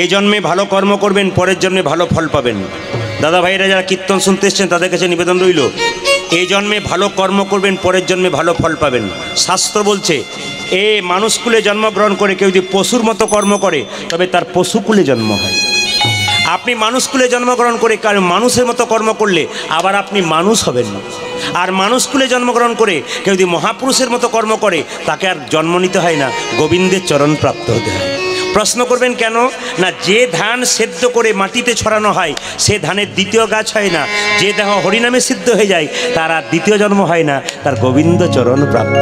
এই জন্মে ভালো কর্ম করবেন, পরের জন্মে ভালো ফল পাবেন। দাদা ভাইরা যারা কীর্তন শুনতে এসছেন, তাদের কাছে নিবেদন রইল, এই জন্মে ভালো কর্ম করবেন, পরের জন্মে ভালো ফল পাবেন। শাস্ত্র বলছে, এ মানুষকুলে জন্মগ্রহণ করে, কেউ যদি পশুর মতো কর্ম করে, তবে তার পশুকুলে জন্ম হয়। আপনি মানুষকুলে জন্মগ্রহণ করে কারণ মানুষের মতো কর্ম করলে, আবার আপনি মানুষ হবেন না। আর মানুষকুলে জন্মগ্রহণ করে, কেউ যদি মহাপুরুষের মতো কর্ম করে, তাকে আর জন্ম নিতে হয় না, গোবিন্দের চরণ প্রাপ্ত হতে হয়। প্রশ্ন করবেন কেন? না যে ধান সেদ্ধ করে মাটিতে ছড়ানো হয় সে ধানের দ্বিতীয় গাছ হয় না। যে দেহ হরিনামে সিদ্ধ হয়ে যায় তার আর দ্বিতীয় জন্ম হয় না তার গোবিন্দ চরণ প্রাপ্ত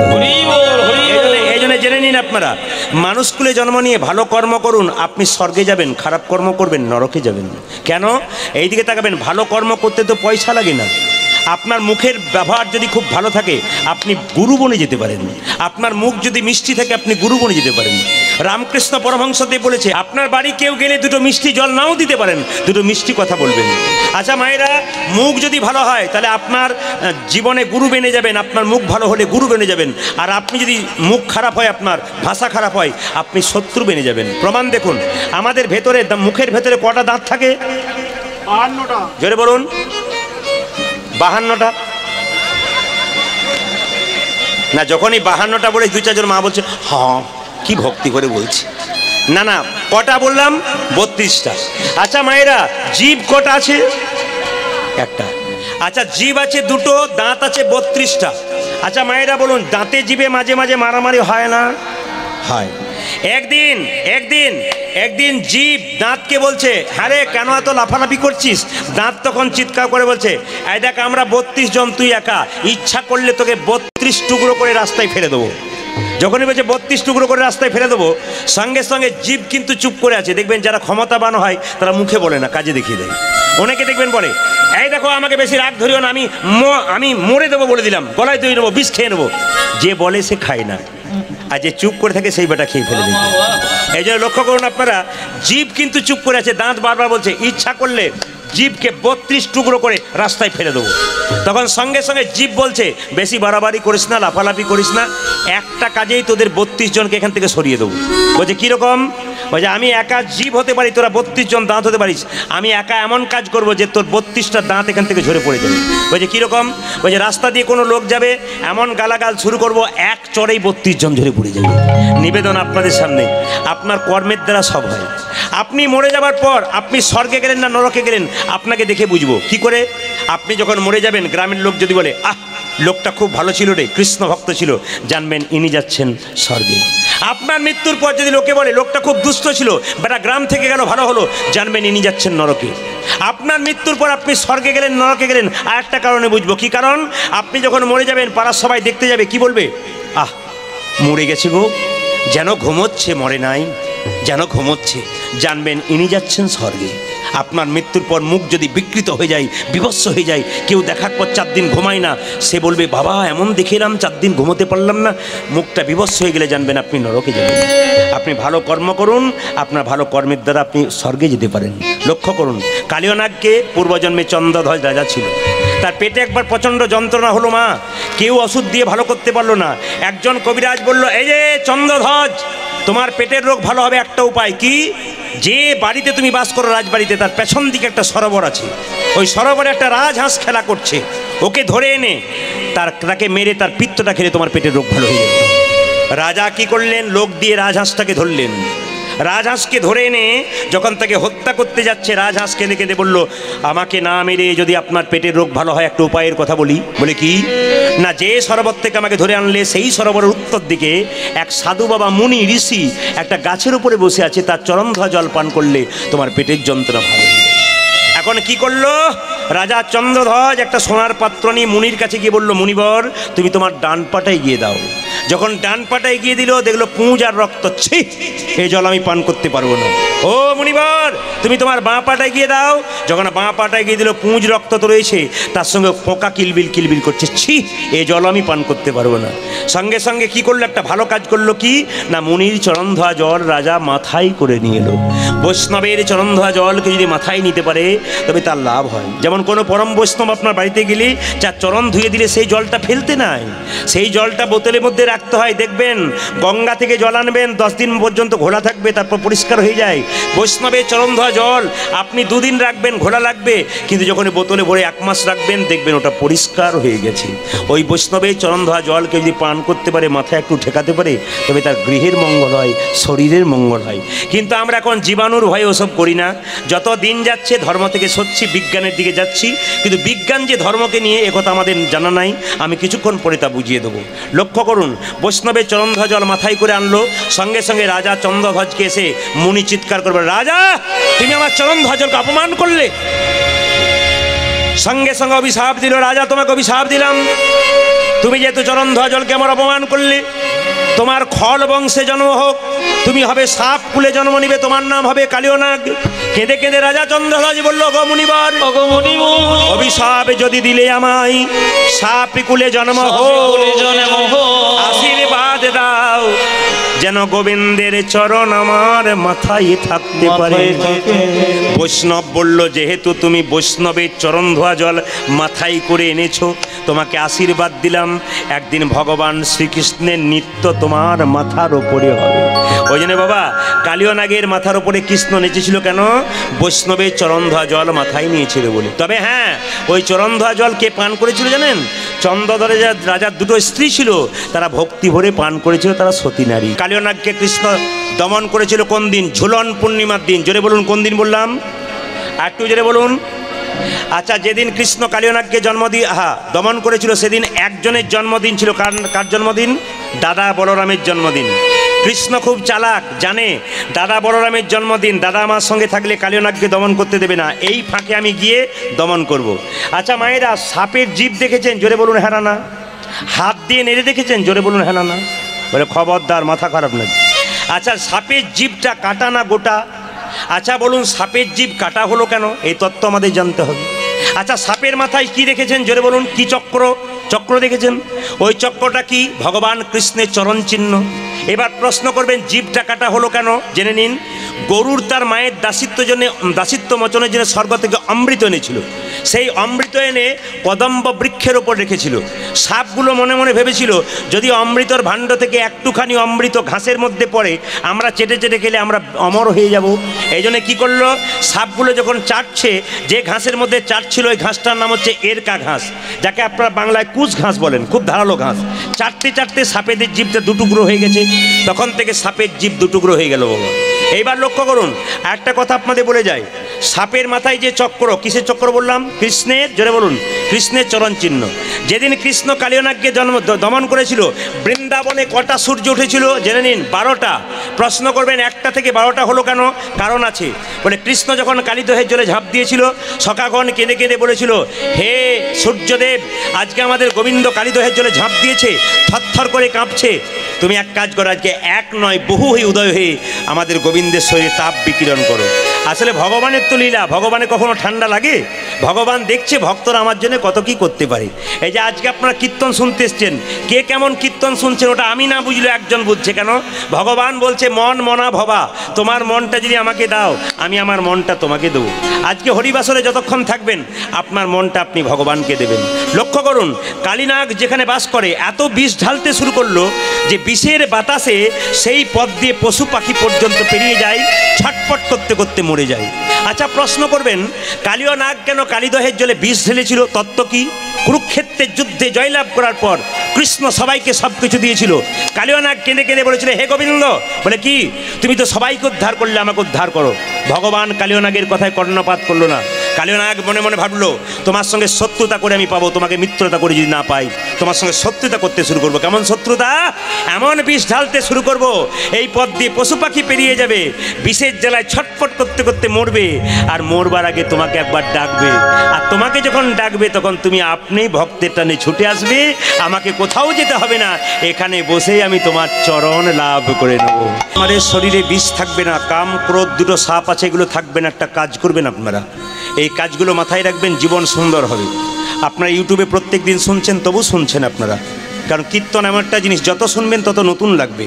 এই জন্য জেনে নিন আপনারা মানুষকুলে জন্ম নিয়ে ভালো কর্ম করুন আপনি স্বর্গে যাবেন খারাপ কর্ম করবেন নরকে যাবেন। কেন? এইদিকে তাকাবেন ভালো কর্ম করতে তো পয়সা লাগে না। আপনার মুখের ব্যবহার যদি খুব ভালো থাকে আপনি গুরু বনে যেতে পারেন। আপনার মুখ যদি মিষ্টি থাকে আপনি গুরু বনে যেতে পারেন। রামকৃষ্ণ পরমহংসদেব বলেছে আপনার বাড়ি কেউ গেলে দুটো মিষ্টি জল নাও দিতে পারেন দুটো মিষ্টি কথা বলবেন। আচ্ছা মায়েরা মুখ যদি ভালো হয় তাহলে আপনার জীবনে গুরু বেনে যাবেন আপনার মুখ ভালো হলে গুরু বেনে যাবেন। আর আপনি যদি মুখ খারাপ হয় আপনার ভাষা খারাপ হয় আপনি শত্রু বেনে যাবেন। প্রমাণ দেখুন আমাদের ভেতরে মুখের ভেতরে কটা দাঁত থাকে? জোরে বলুন। বাহান্নটা? না, যখনই বাহান্নটা বলে দু চারজন মা বলছে, হ, কি ভক্তি করে বলছি। না না, কটা বললাম? বত্রিশটা। আচ্ছা মায়েরা, জীব কটা আছে? একটা। আচ্ছা জীব আছে দুটো, দাঁত আছে বত্রিশটা। আচ্ছা মায়েরা বলুন, দাঁতে জীবে মাঝে মাঝে মারামারি হয় না? হয়। একদিন একদিন একদিন জীব দাঁতকে বলছে আরে কেন এত লাফালাফি করছিস? দাঁত তখন চিৎকার করে বলছে, এই দেখ, আমরা বত্রিশ জন তুই একা, ইচ্ছা করলে তোকে বত্রিশ টুকরো করে রাস্তায় ফেলে দেবো। যখনই বলছে, বত্রিশ টুকরো করে রাস্তায় ফেলে দেবো, সঙ্গে সঙ্গে জীব কিন্তু চুপ করে আছে। দেখবেন যারা ক্ষমতাবান হয়, তারা মুখে বলে না, কাজে দেখিয়ে দেয়। অনেকে দেখবেন বলে, এই দেখো, আমাকে বেশি রাগ ধরিও না, আমি আমি মরে দেবো বলে দিলাম, গলায় তৈরি নেব, বিষ খেয়ে নেব। যে বলে সে খায় না। আর যে চুপ করে থাকে সেই বেটা খেয়ে ফেলে দিচ্ছে এই জন্য লক্ষ্য করুন আপনারা, জীব কিন্তু চুপ করে আছে, দাঁত বারবার বলছে, ইচ্ছা করলে জীবকে বত্রিশ টুকরো করে রাস্তায় ফেলে দেবো। তখন সঙ্গে সঙ্গে জীব বলছে, বেশি বাড়াবাড়ি করিস না, লাফালাফি করিস না, একটা কাজেই তোদের বত্রিশ জনকে এখান থেকে সরিয়ে দেবো। বলছে, কীরকম? বলছে আমি একা জীব হতে পারি, তোরা বত্রিশ জন দাঁত হতে পারিস। আমি একা এমন কাজ করব যে তোর বত্রিশটা দাঁত এখান থেকে ঝরে পড়ে যাবে। বলছে কীরকম? বলছে রাস্তা দিয়ে কোনো লোক যাবে, এমন গালাগাল শুরু করব, এক চড়েই বত্রিশ জন ঝরে পড়ে যাবে। নিবেদন আপনাদের সামনে, আপনার কর্মের দ্বারা সব হয়। আপনি মরে যাবার পর, আপনি স্বর্গে গেলেন না নরকে গেলেন, আপনাকে দেখে বুঝব। কি করে? আপনি যখন মরে যাবেন, গ্রামের লোক যদি বলে, আহ লোকটা খুব ভালো ছিল রে, কৃষ্ণ ভক্ত ছিল। জানবেন, ইনি যাচ্ছেন স্বর্গে। আপনার মৃত্যুর পর যদি লোকে বলে, লোকটা খুব দুষ্ট ছিল, বেটা গ্রাম থেকে গেল, ভালো হলো, জানবেন ইনি যাচ্ছেন নরকে। আপনার মৃত্যুর পর আপনি স্বর্গে গেলেন, নরকে গেলেন, আর একটা কারণে বুঝব। কি কারণ? আপনি যখন মরে যাবেন, পাড়ার সবাই দেখতে যাবে, কি বলবে? আহ, মরে গেছে গো, যেন ঘুমোচ্ছে, মরে নাই। যেন ঘুমোচ্ছে। জানবেন, ইনি যাচ্ছেন স্বর্গে। আপনার মৃত্যুর পর মুখ যদি বিকৃত হয়ে যায় বিভৎস হয়ে যায়, কেউ দেখার পর চার দিন ঘুমায় না। সে বলবে, বাবা, এমন দেখে এলাম, চার দিন ঘুমোতে পারলাম না। মুখটা বিভৎস হয়ে গেলে জানবেন, আপনি নরকে যাবেন। আপনি ভালো কর্ম করুন, আপনার ভালো কর্মের দ্বারা আপনি স্বর্গে যেতে পারেন। লক্ষ্য করুন, কালিয়নাগকে পূর্বজন্মে চন্দ্রধ্বজ রাজা ছিল। তার পেটে একবার প্রচণ্ড যন্ত্রণা হলো মা। কেউ ওষুধ দিয়ে ভালো করতে পারল না। একজন কবিরাজ বলল, এই যে চন্দ্রধ্বজ তোমার পেটের রোগ ভালো হবে একটা উপায় কি? যে বাড়িতে তুমি বাস করো রাজবাড়িতে, তার পেছন দিকে একটা সরোবর আছে। ওই সরোবরে একটা রাজহাঁস খেলা করছে। ওকে ধরে এনে তার, তাকে মেরে তার পিত্তটা খেলে তোমার পেটের রোগ ভালো হয়ে যাবে। রাজা কি করলেন? লোক দিয়ে রাজহাঁসটাকে ধরলেন। রাজহাঁসকে ধরে এনে যখন তাকে হত্যা করতে যাচ্ছে, রাজহাঁস কেঁদে কেঁদে বলল, আমাকে না মেরে যদি আপনার পেটের রোগ ভালো হয়, একটা উপায়ের কথা বলি। বলে কি? না, যে সরোবর থেকে আমাকে ধরে আনলে, সেই সরোবরের উত্তর দিকে এক সাধু বাবা মুনি ঋষি একটা গাছের উপরে বসে আছে, তার চরমধোয়া জল পান করলে তোমার পেটের যন্ত্রণা ভালো এখন কি করল? রাজা চন্দ্রধ্বজ একটা সোনার পাত্র নিয়ে মুনির কাছে গিয়ে বলল, মুনিবর, তুমি তোমার ডান পাটায় গিয়ে দাও। যখন ডান পাটায় গিয়ে দিল, দেখল পুঁজ আর রক্ত, ছি এই জল আমি পান করতে পারব না। ও মুনিবর, তুমি তোমার বাঁ পাটায় গিয়ে দাও। যখন বাঁ পাটায় গিয়ে দিল, পুঁজ রক্ত তো রয়েছে, তার সঙ্গে পোকা কিলবিল কিলবিল করছে, ছি, এ জল আমি পান করতে পারব না। সঙ্গে সঙ্গে কি করল, একটা ভালো কাজ করল কি? না, মুনির চরণধোয়া জল রাজা মাথায় করে নিয়ে এলো। বৈষ্ণবের চরণধোয়া জলকে যদি মাথায় নিতে পারে, তবে তার লাভ হয়। যেমন কোনো পরম বৈষ্ণব আপনার বাড়িতে গেলে যার চরণ ধুয়ে দিলে সেই জলটা ফেলতে নাই? সেই জলটা বোতলের মধ্যে রাখতে হয়, দেখবেন? গঙ্গা থেকে জল আনবেন, দশ দিন পর্যন্ত ঘোলা থাকবে, তারপর পরিষ্কার হয়ে যায়। বৈষ্ণবের চরণ ধোয়া জল, আপনি দুদিন রাখবেন, ঘোলা লাগবে, কিন্তু যখন বোতলে ভরে এক মাস রাখবেন, দেখবেন ওটা পরিষ্কার হয়ে গেছে। ওই বৈষ্ণবের চরণ ধোয়া জলকে যদি পান করতে পারে, মাথায় একটু ঠেকাতে পারে, তবে তার গৃহের মঙ্গল হয়, শরীরের মঙ্গল হয়। কিন্তু আমরা এখন জীবাণুর ভয়ে ওসব করি না। যত দিন যাচ্ছে, ধর্ম থেকে সচ্ছি, বিজ্ঞানের দিকে যাচ্ছি কিন্তু বিজ্ঞান যে ধর্মকে নিয়ে একথা আমাদের জানা নাই, আমি কিছুক্ষণ পরে তা বুঝিয়ে দেবো। লক্ষ্য করুন, বৈষ্ণবের চরণধ্বজ জল মাথায় করে আনলো, সঙ্গে সঙ্গে রাজা চন্দ্রধ্বজকে এসে মুনি চিৎকার করবে রাজা, তুমি আমার চরণধ্বজকে অপমান করলে? সঙ্গে সঙ্গে অভিশাপ দিল, রাজা, তোমাকে অভিশাপ দিলাম। তুমি যেহেতু চরণধ্বজ জলকে আমার অপমান করলে, তোমার খল বংশে জন্ম হোক, তুমি হবে সাপ কুলে জন্ম নিবে, তোমার নাম হবে কালিয়নাগ। কেঁদে কেঁদে রাজা চন্দ্রধ্বজ বলল গো মুনিবার অগমনি অভিশাপ যদি দিলে আমায় সাপ কুলে জন্ম হোক। আসিলে যেন গোবিন্দের চরণ আমার মাথায় থাকতে পারে। বৈষ্ণব বলল যেহেতু তুমি বৈষ্ণবের চরণ ধোয়া জল মাথায় করে এনেছো তোমাকে আশীর্বাদ দিলাম। একদিন ভগবান শ্রীকৃষ্ণের নিত্য তোমার মাথার ওপরে হবে। ওই জন্য বাবা কালিয় নাগের মাথার ওপরে কৃষ্ণ নেচেছিল কেন? বৈষ্ণবের চরণ ধোয়া জল মাথায় নিয়েছিল বলে। তবে হ্যাঁ ওই চরণ ধোয়া জল কে পান করেছিল জানেন? চন্দ্রধরে যা রাজার দুটো স্ত্রী ছিল, তারা ভক্তি ভরে পান করেছিল, তারা সতী নারী। কালিয়নাগকে কৃষ্ণ দমন করেছিল কোন দিন? ঝুলন পূর্ণিমার দিন। জোরে বলুন, কোন দিন বললাম? আর একটু জোরে বলুন। আচ্ছা যেদিন কৃষ্ণ কালিয়নাগকে জন্ম দিয়ে হা দমন করেছিল, সেদিন একজনের জন্মদিন ছিল। কার কার জন্মদিন? দাদা বলরামের জন্মদিন। কৃষ্ণ খুব চালাক, জানে, দাদা বলরামের জন্মদিন, দাদা আমার সঙ্গে থাকলে কালিয়নাগকে দমন করতে দেবে না। এই ফাঁকে আমি গিয়ে দমন করব। আচ্ছা মায়েরা, সাপের জীব দেখেছেন? জোরে বলুন হ্যাঁ না হাত দিয়ে নেড়ে দেখেছেন? জোরে বলুন হ্যাঁ না। বলে, খবরদার, মাথা খারাপ নাকি? আচ্ছা সাপের জীবটা কাটা না গোটা? আচ্ছা বলুন, সাপের জীব কাটা হলো কেন? এই তত্ত্ব আমাদের জানতে হবে। আচ্ছা সাপের মাথায় কি দেখেছেন জোরে বলুন, কি চক্র? চক্র দেখেছেন? ওই চক্রটা কি? ভগবান কৃষ্ণের চরণ চিহ্ন এবার প্রশ্ন করবেন, জীবটা কাটা হলো কেন? জেনে নিন। গরুর তার মায়ের দাসিত্ব জন্য, দাসিত্ব মোচনের জন্য স্বর্গ থেকে অমৃত এনেছিল। সেই অমৃত এনে কদম্ব বৃক্ষের ওপর রেখেছিল। সাপগুলো মনে মনে ভেবেছিল, যদি অমৃতর ভাণ্ড থেকে একটুখানি অমৃত ঘাসের মধ্যে পড়ে, আমরা চেটে চেটে খেলে আমরা অমর হয়ে যাব। এই জন্য কী করল? সাপগুলো যখন চাটছে, যে ঘাসের মধ্যে চাটছিল ওই ঘাসটার নাম হচ্ছে এরকা ঘাস, যাকে আপনারা বাংলায় কুচ ঘাস বলেন, খুব ধারালো ঘাস। চাটতে চাটতে সাপেদের জীবটা দুটুকরো হয়ে গেছে, তখন থেকে সাপের জীব দুটুকরো হয়ে গেল বাবা এইবার লক্ষ্য করুন, একটা কথা আপনাদের বলে যায় সাপের মাথায় যে চক্র, কিসের চক্র বললাম? কৃষ্ণের, জোরে বলুন, কৃষ্ণের চরণ চিহ্ন। যেদিন কৃষ্ণ কালিয়নাগকে জন্ম দমন করেছিল, বৃন্দাবনে কটা সূর্য উঠেছিল, জেনে নিন, বারোটা। প্রশ্ন করবেন, একটা থেকে বারোটা হলো কেন? কারণ আছে। বলে কৃষ্ণ যখন কালিদহের জলে ঝাঁপ দিয়েছিল সকাগণ কেঁদে কেঁদে বলেছিল, হে সূর্যদেব, আজকে আমাদের গোবিন্দ কালিদহের জলে ঝাঁপ দিয়েছে, থরথর করে কাঁপছে। তুমি এক কাজ করো, আজকে এক নয় বহু হয়ে উদয় হয়ে আমাদের গোবিন্দের শরীরে তাপ বিকিরণ করো। আসলে ভগবানের তো লীলা ভগবানের কখনো ঠান্ডা লাগে? ভগবান দেখছে, ভক্তরা আমার জন্য কত কি করতে পারে। এই যে আজকে আপনারা কীর্তন শুনতে এসছেন, কে কেমন কীর্তন শুনছেন ওটা আমি না বুঝলে একজন বুঝছে কেন? ভগবান বলছে, মন মনা ভবা, তোমার মনটা যদি আমাকে দাও, আমি আমার মনটা তোমাকে দেবো। আজকে হরিবাসরে যতক্ষণ থাকবেন, আপনার মনটা আপনি ভগবানকে দেবেন। লক্ষ্য করুন, কালীনাগ যেখানে বাস করে, এত বিষ ঢালতে শুরু করল যে বিষের বাতাসে সেই পথ দিয়ে পশু পাখি পর্যন্ত পেরিয়ে যায় ছটপট করতে করতে মরে যায় আচ্ছা প্রশ্ন করবেন, কালীয় নাগ কেন কালীদহের জলে বিষ ঢেলেছিল? তত্ত্ব কি? কুরুক্ষেত্রের যুদ্ধে জয়লাভ করার পর কৃষ্ণ সবাইকে সব কিছু দিয়েছিল। কালীয় নাগ কেঁদে কেঁদে বলেছিল, হে গোবিন্দ! বলে, কি? তুমি তো সবাইকে উদ্ধার করলে, আমাকে উদ্ধার করো। ভগবান কালীয় নাগের কথায় কর্ণপাত করল না। কালীনাগ মনে মনে ভাবলো, তোমার সঙ্গে শত্রুতা করে আমি পাবো, তোমাকে মিত্রতা করে যদি না পাই, তোমার সঙ্গে শত্রুতা করতে শুরু করব। কেমন শত্রুতা? এমন বিষ ঢালতে শুরু করব, এই পথ দিয়ে পশু পাখি পেরিয়ে যাবে, বিষের জ্বালায় ছটফট করতে করতে মরবে, আর মরবার আগে তোমাকে একবার ডাকবে। আর তোমাকে যখন ডাকবে, তখন তুমি আপনি ভক্তের টানে ছুটে আসবে, আমাকে কোথাও যেতে হবে না, এখানে বসেই আমি তোমার চরণ লাভ করে নেব। আমাদের শরীরে বিষ থাকবে না, কাম, ক্রোধ, দুটো সাপ আছে, এগুলো থাকবে না, একটা কাজ করবেন আপনারা। এই কাজগুলো মাথায় রাখবেন, জীবন সুন্দর হবে। আপনারা ইউটিউবে প্রত্যেক দিন শুনছেন, তবু শুনছেন আপনারা। কারণ কীর্তন এমন একটা জিনিস, যত শুনবেন তত নতুন লাগবে।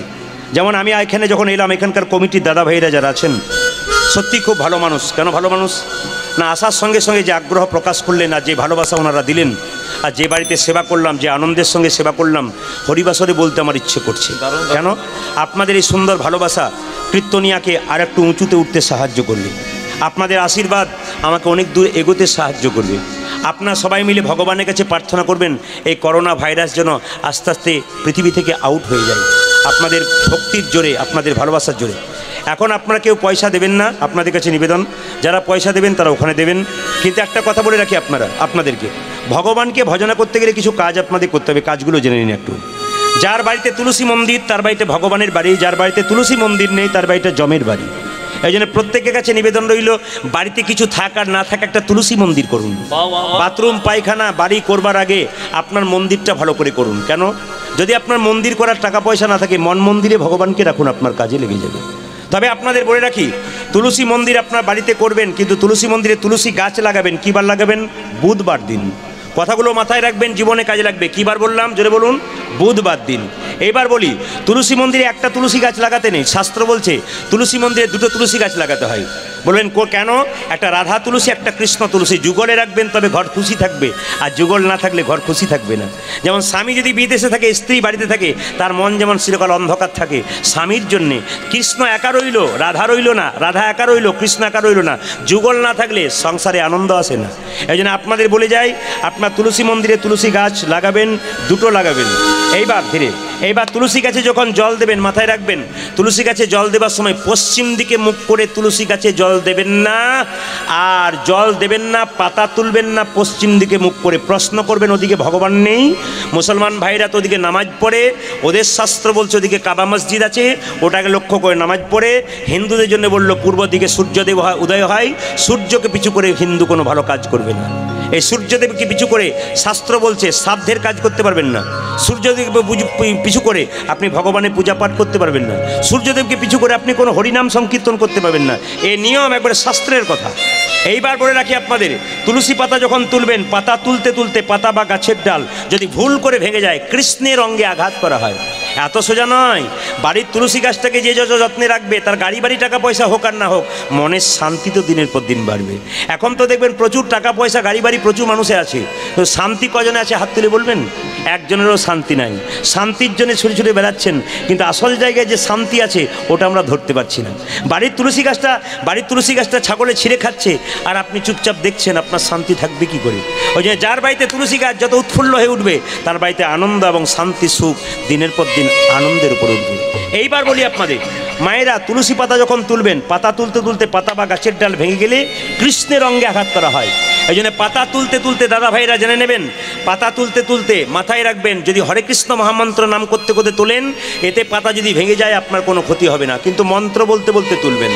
যেমন আমি এখানে যখন এলাম, এখানকার কমিটির দাদা ভাইরা যারা আছেন, সত্যি খুব ভালো মানুষ। কেন ভালো মানুষ? না, আসার সঙ্গে সঙ্গে যে আগ্রহ প্রকাশ করলেন আর যে ভালোবাসা ওনারা দিলেন, আর যে বাড়িতে সেবা করলাম, যে আনন্দের সঙ্গে সেবা করলাম, হরিবাসরে বলতে আমার ইচ্ছে করছে। কেন? আপনাদের এই সুন্দর ভালোবাসা কীর্তনিয়াকে আর একটু উঁচুতে উঠতে সাহায্য করবে। আপনাদের আশীর্বাদ আমাকে অনেক দূর এগোতে সাহায্য করবে। আপনারা সবাই মিলে ভগবানের কাছে প্রার্থনা করবেন, এই করোনা ভাইরাস যেন আস্তে আস্তে পৃথিবী থেকে আউট হয়ে যায়। আপনাদের ভক্তির জোরে, আপনাদের ভালোবাসার জোরে। এখন আপনারা কেউ পয়সা দেবেন না, আপনাদের কাছে নিবেদন। যারা পয়সা দেবেন, তারা ওখানে দেবেন। কিন্তু একটা কথা বলে রাখি আপনারা, আপনাদেরকে। ভগবানকে ভজনা করতে গেলে কিছু কাজ আপনাদের করতে হবে, কাজগুলো জেনে নিন একটু। যার বাড়িতে তুলসী মন্দির, তার বাড়িতে ভগবানের বাড়ি, যার বাড়িতে তুলসী মন্দির নেই, তার বাড়িতে জমের বাড়ি। এই জন্য প্রত্যেকের কাছে নিবেদন রইল বাড়িতে কিছু থাক আর না থাক একটা তুলসী মন্দির করুন। বাথরুম পায়খানা বাড়ি করবার আগে আপনার মন্দিরটা ভালো করে করুন। কেন? যদি আপনার মন্দির করার টাকা পয়সা না থাকে মন মন্দিরে ভগবানকে রাখুন আপনার কাজে লেগে যাবে। তবে আপনাদের বলে রাখি তুলসী মন্দির আপনার বাড়িতে করবেন কিন্তু তুলসী মন্দিরে তুলসী গাছ লাগাবেন কিবার লাগাবেন? বুধবার দিন। কথাগুলো মাথায় রাখবেন, জীবনে কাজে লাগবে। কিবার বললাম? জোরে বলুন। বুধবার দিন। এবার বলি, তুলসী মন্দিরে একটা তুলসী গাছ লাগাতে নেই। শাস্ত্র বলছে, তুলসী মন্দিরে দুটো তুলসী গাছ লাগাতে হয়। বলবেন, কো কেন? একটা রাধা তুলসী, একটা কৃষ্ণ তুলসী, যুগলে রাখবেন তবে ঘর খুশি থাকবে। আর যুগল না থাকলে ঘর খুশি থাকবে না। যেমন স্বামী যদি বিদেশে থাকে, স্ত্রী বাড়িতে থাকে, তার মন যেমন চিরকাল অন্ধকার থাকে, স্বামীর জন্যে কৃষ্ণ একা রইল, রাধা রইল না, রাধা একা রইল, কৃষ্ণ একা রইল না। যুগল না থাকলে সংসারে আনন্দ আসে না। এই জন্য আপনাদের বলে যাই, আপনার তুলসী মন্দিরে তুলসী গাছ লাগাবেন, দুটো লাগাবেন। এইবার ধীরে, এইবার তুলসী গাছে যখন জল দেবেন, মাথায় রাখবেন, তুলসী গাছে জল দেবার সময় পশ্চিম দিকে মুখ করে তুলসী গাছে জল দেবেন না, আর জল দেবেন না, পাতা তুলবেন না, পশ্চিম দিকে মুখ করে প্রশ্ন করবেন, ওদিকে ভগবান নেই। মুসলমান ভাইরা তো ওদিকে নামাজ পড়ে, ওদের শাস্ত্র বলছে ওদিকে কাবা মসজিদ আছে, ওটাকে লক্ষ্য করে নামাজ পড়ে। হিন্দুদের জন্য বলল, পূর্ব দিকে সূর্যদেব উদয় হয়, সূর্যকে পিছু করে হিন্দু কোনো ভালো কাজ করবে না। এই সূর্যদেবকে পিছু করে শাস্ত্র বলছে, সাধ্যের কাজ করতে পারবেন না। সূর্যদেবকে পিছু করে আপনি ভগবানের পূজা পাঠ করতে পারবেন না। সূর্যদেবকে পিছু করে আপনি কোনো হরিনাম সংকীর্তন করতে পারবেন না। এই নিয়ম একবারে শাস্ত্রের কথা। এইবার বলে রাখি আপনাদের, তুলসী পাতা যখন তুলবেন, পাতা তুলতে তুলতে পাতা বা গাছের ডাল যদি ভুল করে ভেঙে যায়, কৃষ্ণের অঙ্গে আঘাত করা হয়। এত সোজা নয়। বাড়ির তুলসী গাছটাকে যে যত যত্নে রাখবে, তার গাড়ি বাড়ি টাকা পয়সা হোক আর না হোক, মনের শান্তি তো দিনের পর দিন বাড়বে। এখন তো দেখবেন প্রচুর টাকা পয়সা, গাড়ি বাড়ি প্রচুর মানুষে আছে। তো শান্তি কজনে আছে হাত তুলে বলবেন? একজনেরও শান্তি নাই। শান্তির জন্য ছুটে ছুটে বেড়াচ্ছেন, কিন্তু আসল জায়গায় যে শান্তি আছে, ওটা আমরা ধরতে পারছি না। বাড়ির তুলসী গাছটা, বাড়ির তুলসী গাছটা ছাগলে ছিঁড়ে খাচ্ছে, আর আপনি চুপচাপ দেখছেন আপনার শান্তি থাকবে কি করে? ওই যে যার বাড়িতে তুলসী গাছ যত উৎফুল্ল হয়ে উঠবে, তার বাড়িতে আনন্দ এবং শান্তি, সুখ দিনের পর দিন আনন্দের উপর উঠবে। এইবার বলি আপনাদের, মায়েরা তুলসী পাতা যখন তুলবেন, পাতা তুলতে তুলতে পাতা বা গাছের ডাল ভেঙে গেলে কৃষ্ণের অঙ্গে আঘাত করা হয়। এই জন্য পাতা তুলতে তুলতে দাদা ভাইরা জেনে নেবেন, পাতা তুলতে তুলতে মাথায় রাখবেন, যদি হরে কৃষ্ণ মহামন্ত্র নাম করতে করতে তোলেন, এতে পাতা যদি ভেঙে যায়, আপনার কোনো ক্ষতি হবে না। কিন্তু মন্ত্র বলতে বলতে তুলবেন।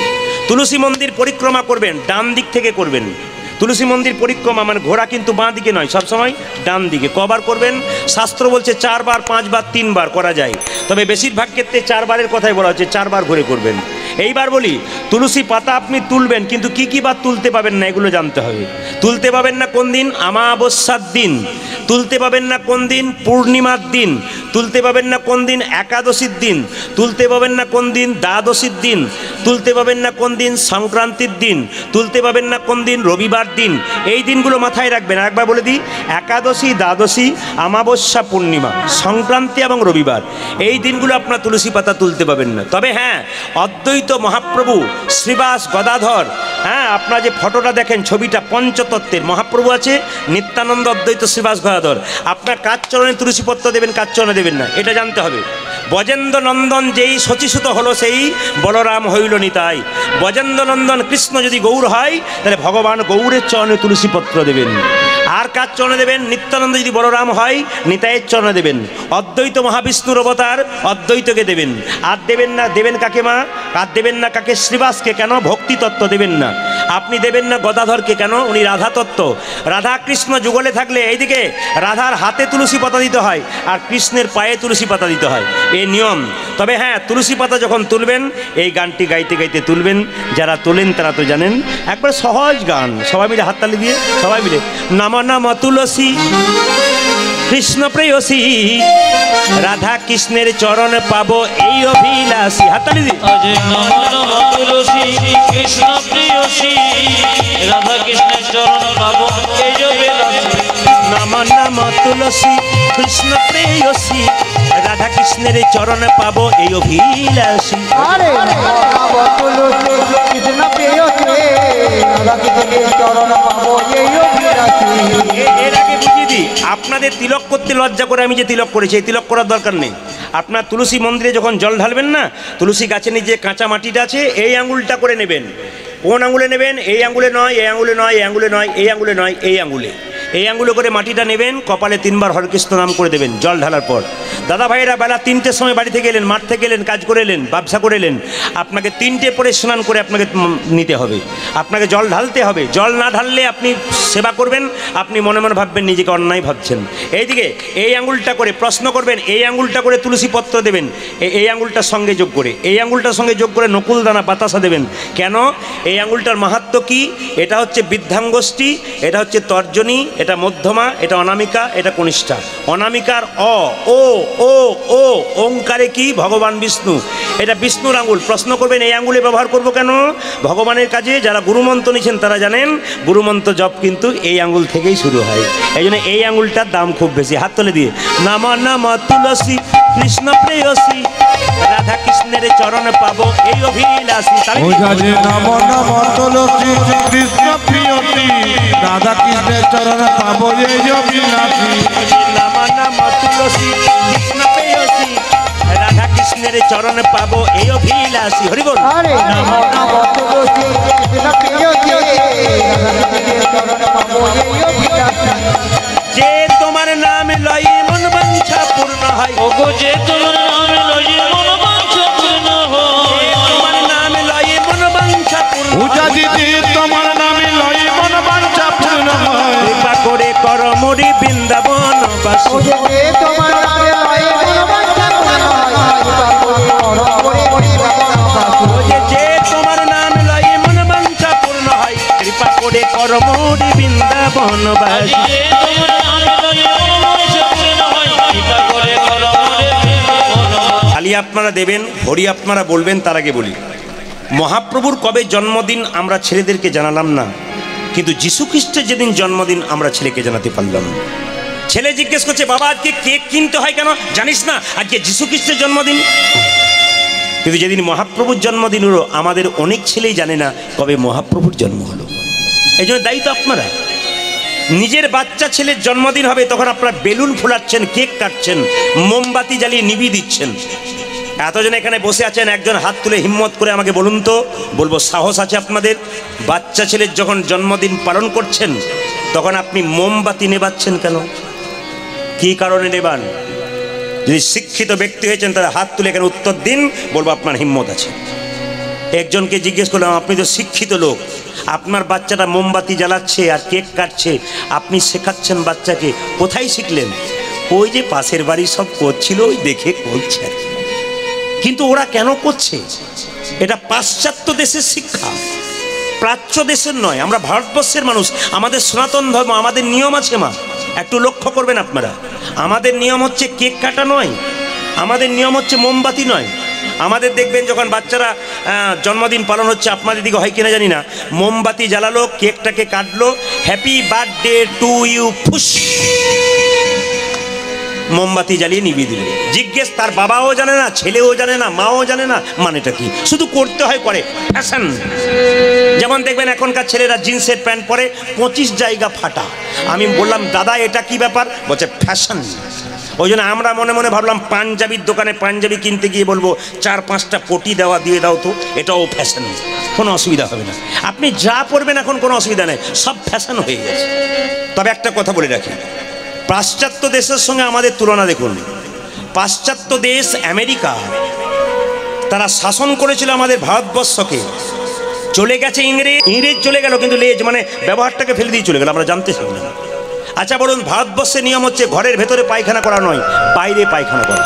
তুলসী মন্দির পরিক্রমা করবেন, ডান দিক থেকে করবেন। তুলসী মন্দির পরিক্রমা মানে ঘোড়া কিন্তু বাঁ দিকে নয় সবসময় ডান দিকে। কবার করবেন? শাস্ত্র বলছে চারবার, পাঁচবার, তিনবার করা যায়। তবে বেশিরভাগ ক্ষেত্রে চারবারের কথাই বলা হচ্ছে, চারবার ঘুরে করবেন। এইবার বলি, তুলসী পাতা আপনি তুলবেন, কিন্তু কি কি বার তুলতে পাবেন না এগুলো জানতে হবে। তুলতে পাবেন না কোন দিন? আমাবস্যার দিন। তুলতে পাবেন না কোন দিন? পূর্ণিমার দিন। তুলতে পাবেন না কোন দিন? একাদশীর দিন। তুলতে পাবেন না কোন দিন? দ্বাদশীর দিন। তুলতে পাবেন না কোন দিন? সংক্রান্তির দিন। তুলতে পাবেন না কোন দিন? রবিবার দিন। এই দিনগুলো মাথায় রাখবেন। একবার বলে দিই, একাদশী, দ্বাদশী আমাবস্যা পূর্ণিমা, সংক্রান্তি এবং রবিবার, এই দিনগুলো আপনার তুলসী পাতা তুলতে পাবেন না। তবে হ্যাঁ অদ্বৈত মহাপ্রভু, শ্রীবাস গদাধর হ্যাঁ আপনার যে ফটোটা দেখেন, ছবিটা পঞ্চতত্ত্বের মহাপ্রভু আছে, নিত্যানন্দ অদ্বৈত শ্রীবাস গদাধর। আপনার কাজ চরণে তুলসীপত্র দেবেন, কাজ চরণে দেবেন না, এটা জানতে হবে। বজেন্দ্র নন্দন যেই শচীসুত হলো সেই বলরাম হইল নিতাই বজেন্দ্র নন্দন কৃষ্ণ যদি গৌর হয়, তাহলে ভগবান গৌরের চরণে তুলসীপত্র দেবেন। আর কাজ চরণে দেবেন? নিত্যানন্দ যদি বলরাম হয়, নিতাইয়ের চরণে দেবেন। অদ্বৈত মহাবিষ্ণুর অবতার অদ্বৈতকে দেবেন। আর দেবেন না, দেবেন কাকে মা? আর দেবেন না কাকে শ্রীবাসকে কেন? ভক্তি তত্ত্ব দেবেন না। আপনি দেবেন না গদাধরকে কেন? উনি রাধা তত্ত্ব রাধা কৃষ্ণ যুগলে থাকলে এইদিকে রাধার হাতে তুলসী পাতা দিতে হয় আর কৃষ্ণের পায়ে তুলসী পাতা দিতে হয়। এই নিয়ম। তবে হ্যাঁ তুলসী পাতা যখন তুলবেন, এই গানটি গাইতে গাইতে তুলবেন। যারা তোলেন তারা তো জানেন। একবার সহজ গান। সবাই মিলে হাততালি দিয়ে, সবাই মিলে। নাম নাম তুলসী কৃষ্ণ প্রেয়সী, রাধা কৃষ্ণের চরণ পাব এই অভিলাষী। নম তুলসী কৃষ্ণ প্রেয়সী, রাধা কৃষ্ণের চরণ পাবো নম তুলসী কৃষ্ণ প্রেয়সী। রাধা কৃষ্ণের চরণ পাবো এই অভিলাষী। আপনাদের তিলক করতে লজ্জা করে আমি যে তিলক করেছি এই তিলক করার দরকার নেই। আপনার তুলসী মন্দিরে যখন জল ঢালবেন না তুলসী গাছের যে কাঁচা মাটিটা আছে এই আঙুলটা করে নেবেন। কোন আঙুলে নেবেন? এই আঙুলে নয় এই আঙুলে নয় এই আঙুলে নয় এই আঙুলে নয় এই আঙুলে। এই আঙুলে করে মাটিটা নেবেন, কপালে তিনবার হরকৃষ্ণ নাম করে দেবেন, জল ঢালার পর। দাদা ভাইয়েরা, বেলা তিনটের সময় বাড়ি থেকে এলেন মাঠ থেকে এলেন, কাজ করে এলেন, ব্যবসা করে এলেন, আপনাকে তিনটে পরে স্নান করে আপনাকে নিতে হবে। আপনাকে জল ঢালতে হবে। জল না ঢাললে আপনি সেবা করবেন, আপনি মনে মনে ভাববেন নিজেকে অন্যায় ভাবছেন। এইদিকে এই আঙুলটা করে প্রশ্ন করবেন, এই আঙুলটা করে তুলসী পত্র দেবেন এই আঙুলটার সঙ্গে যোগ করে। এই আঙুলটার সঙ্গে যোগ করে নকুল দানা বাতাসা দেবেন। কেন? এই আঙুলটার মাহাত্ম কি? এটা হচ্ছে বৃদ্ধাঙ্গষ্ঠী, এটা হচ্ছে তর্জনী এটা মধ্যমা, এটা অনামিকা, এটা কনিষ্ঠা। অনামিকার অ, ও ও ও, ওঙ্কারে কি? ভগবান বিষ্ণু। এটা বিষ্ণুর আঙুল। প্রশ্ন করবেন, এই আঙুলে ব্যবহার করব কেন? ভগবানের কাজে যারা গুরুমন্ত্র নিয়েছেন তারা জানেন, গুরুমন্ত্র জপ কিন্তু এই আঙুল থেকেই শুরু হয়। এই জন্য এই আঙুলটার দাম খুব বেশি। হাত তুলে দিয়ে, নামা নামা তুলসী কৃষ্ণ প্রেয়সী রাধা কৃষ্ণের চরণ পাবো এই অভিলাষী। কৃষ্ণ প্রিয়সী রাধা কৃষ্ণের চরণ পাবো এই অভিলাষী। নাম নাম তুলসী কৃষ্ণ প্রেয়সী রাধা কৃষ্ণের চরণ পাবো এই অভিলাষী। হরিবল কৃষ্ণ প্রিয়সে রাধা কৃষ্ণের চরণ পাবো এই অভিলাষী। করে কর মরি বৃন্দাবন বাসী। যে তোমার নামে লয়ে মন বাঞ্ছা পূর্ণ হয়। কৃপা করে করো করে বৃন্দাবনবাসী। ওরে খালি আপনারা দেবেন হরি আপনারা বলবেন, তার আগে বলি। মহাপ্রভুর কবে জন্মদিন আমরা ছেলেদেরকে জানালাম না, কিন্তু যীশু খ্রিস্টের যেদিন জন্মদিন আমরা ছেলেকে জানাতে পারলাম। না। ছেলে জিজ্ঞেস করছে, বাবা, আজকে কেক কিনতে হয় কেন? জানিস না, আজকে যীশু খ্রিস্টের জন্মদিন? কিন্তু যেদিন মহাপ্রভুর জন্মদিন হলো, আমাদের অনেক ছেলেই জানে না কবে মহাপ্রভুর জন্ম হলো। এই জন্য দায়িত্ব আপনারা। নিজের বাচ্চা ছেলের জন্মদিন হবে, তখন আপনারা বেলুন ফোলাচ্ছেন, কেক কাটছেন, মোমবাতি জ্বালিয়ে নিবি দিচ্ছেন। এতজন এখানে বসে আছেন, একজন হাত তুলে হিম্মত করে আমাকে বলুন তো, বলব সাহস আছে আপনাদের? বাচ্চা ছেলের যখন জন্মদিন পালন করছেন, তখন আপনি মোমবাতি নেবাচ্ছেন কেন? কি কারণে নেবান? যদি শিক্ষিত ব্যক্তি হয়েছেন তারা হাত তুলে এখানে উত্তর দিন, বলব আপনার হিম্মত আছে। একজনকে জিজ্ঞেস করলাম, আপনি তো শিক্ষিত লোক। আপনার বাচ্চাটা মোমবাতি জ্বালাচ্ছে আর কেক কাটছে। আপনি শেখাচ্ছেন বাচ্চাকে। কোথায় শিখলেন? ওই যে পাশের বাড়ি সব করছিল, ওই দেখে করছে কিন্তু ওরা কেন করছে? এটা পাশ্চাত্য দেশের শিক্ষা। প্রাচ্য দেশের নয়, আমরা ভারতবর্ষের মানুষ। আমাদের সনাতন ধর্ম, আমাদের নিয়ম আছে মা। একটু লক্ষ্য করবেন আপনারা। আমাদের নিয়ম হচ্ছে কেক কাটা নয়। আমাদের নিয়ম হচ্ছে মোমবাতি নয়। আমাদের দেখবেন যখন বাচ্চারা জন্মদিন পালন হচ্ছে, আপনাদের দিকে হয় কিনা জানি না। মোমবাতি জ্বালালো, কেকটাকে কাটলো হ্যাপি বার্থডে টু ইউ ফুস। মোমবাতি জ্বালিয়ে নিভিয়ে দিল। জিজ্ঞেস, তার বাবাও জানে না, ছেলেও জানে না, মাও জানে না? মানেটা কি? শুধু করতে হয় করে ফ্যাশন যেমন দেখবেন, এখনকার ছেলেরা জিন্সের প্যান্ট পরে পঁচিশ জায়গা ফাটা। আমি বললাম, দাদা, এটা কি ব্যাপার? বলছে ফ্যাশন ওই জন্য আমরা মনে মনে ভাবলাম, পাঞ্জাবির দোকানে পাঞ্জাবি কিনতে গিয়ে বলব, চার পাঁচটা পটি দেওয়া দিয়ে দাও তো, এটাও ফ্যাশন কোনো অসুবিধা হবে না। আপনি যা পরবেন এখন কোনো অসুবিধা নেই, সব ফ্যাশন হয়ে গেছে। তবে একটা কথা বলে রাখি, পাশ্চাত্য দেশের সঙ্গে আমাদের তুলনা দেখুন। পাশ্চাত্য দেশ আমেরিকা, তারা শাসন করেছিল আমাদের ভারতবর্ষকে। চলে গেছে ইংরেজ ইংরেজ চলে গেল, কিন্তু লেজ মানে ব্যবহারটাকে ফেলে দিয়ে চলে গেল, আমরা জানতে শিখলাম আচ্ছা বলুন ভারতবর্ষের নিয়ম হচ্ছে ঘরের ভেতরে পায়খানা করা নয়, বাইরে পায়খানা করা।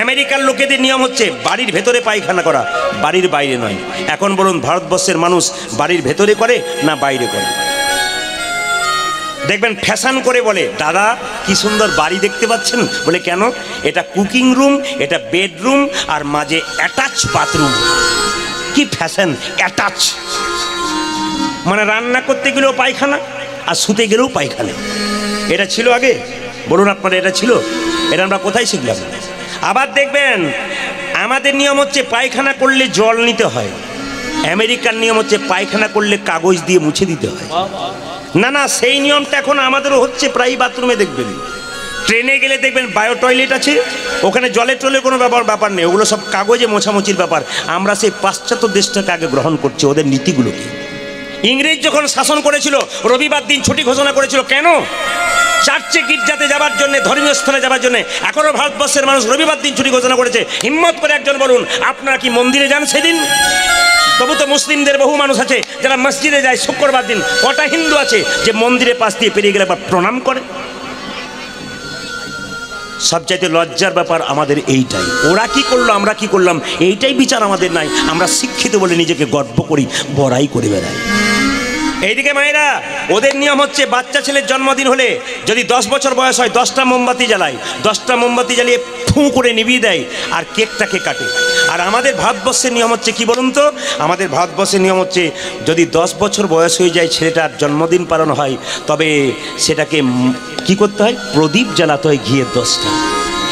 আমেরিকার লোকেদের নিয়ম হচ্ছে বাড়ির ভেতরে পায়খানা করা, বাড়ির বাইরে নয়। এখন বলুন, ভারতবর্ষের মানুষ বাড়ির ভেতরে করে না বাইরে করে? দেখবেন, ফ্যাশন করে বলে, দাদা, কি সুন্দর বাড়ি দেখতে পাচ্ছেন? বলে, কেন? এটা কুকিং রুম, এটা বেডরুম আর মাঝে অ্যাটাচ বাথরুম। কি ফ্যাশন? অ্যাটাচ। মানে রান্না করতে গেলেও পায়খানা? আর শুতে গেলেও পায়খানা। এটা ছিল আগে? বলুন আপনারা, এটা ছিল? এটা আমরা কোথায় শিখলাম? আবার দেখবেন, আমাদের নিয়ম হচ্ছে পায়খানা করলে জল নিতে হয়। আমেরিকার নিয়ম হচ্ছে পায়খানা করলে কাগজ দিয়ে মুছে দিতে হয়। না না, সেই নিয়মটা এখন আমাদেরও হচ্ছে, প্রায় বাথরুমে দেখবেন। ট্রেনে গেলে দেখবেন বায়ো টয়লেট আছে, ওখানে জলে টলে কোনো ব্যাপার ব্যাপার নেই, ওগুলো সব কাগজে মোছামুছির ব্যাপার। আমরা সেই পাশ্চাত্য দেশটাকে আগে গ্রহণ করছি, ওদের নীতিগুলোকে। ইংরেজ যখন শাসন করেছিল, রবিবার দিন ছুটি ঘোষণা করেছিল, কেন? চার্চে গির্জাতে যাবার জন্য, ধর্মীয় স্থানে যাবার জন্য, এখনও ভারতবর্ষের মানুষ রবিবার দিন ছুটি ঘোষণা করেছে। হিম্মত করে একজন বলুন, আপনারা কি মন্দিরে যান সেদিন? তবু তো মুসলিমদের বহু মানুষ আছে, যারা মসজিদে যায় শুক্রবার দিন। কটা হিন্দু আছে যে মন্দিরে পাশ দিয়ে পেরিয়ে গেলে বা প্রণাম করে? সবচাইতে লজ্জার ব্যাপার আমাদের এইটাই। ওরা কি করল, আমরা কি করলাম, এইটাই বিচার আমাদের নাই। আমরা শিক্ষিত বলে নিজেকে গর্ব করি, বড়াই করে বেড়াই। এইদিকে মায়েরা, ওদের নিয়ম হচ্ছে বাচ্চা ছেলের জন্মদিন হলে যদি দশ বছর বয়স হয়, দশটা মোমবাতি জ্বালায়। দশটা মোমবাতি জ্বালিয়ে ফু করে নিভিয়ে দেয় আর কেকটাকে কাটে। আর আমাদের ভারতবর্ষের নিয়ম হচ্ছে কি বলুন তো? আমাদের ভারতবর্ষের নিয়ম হচ্ছে যদি দশ বছর বয়স হয়ে যায় ছেলেটার জন্মদিন পালন হয়, তবে সেটাকে কি করতে হয়? প্রদীপ জ্বালাতে হয় ঘিয়ের দশটা।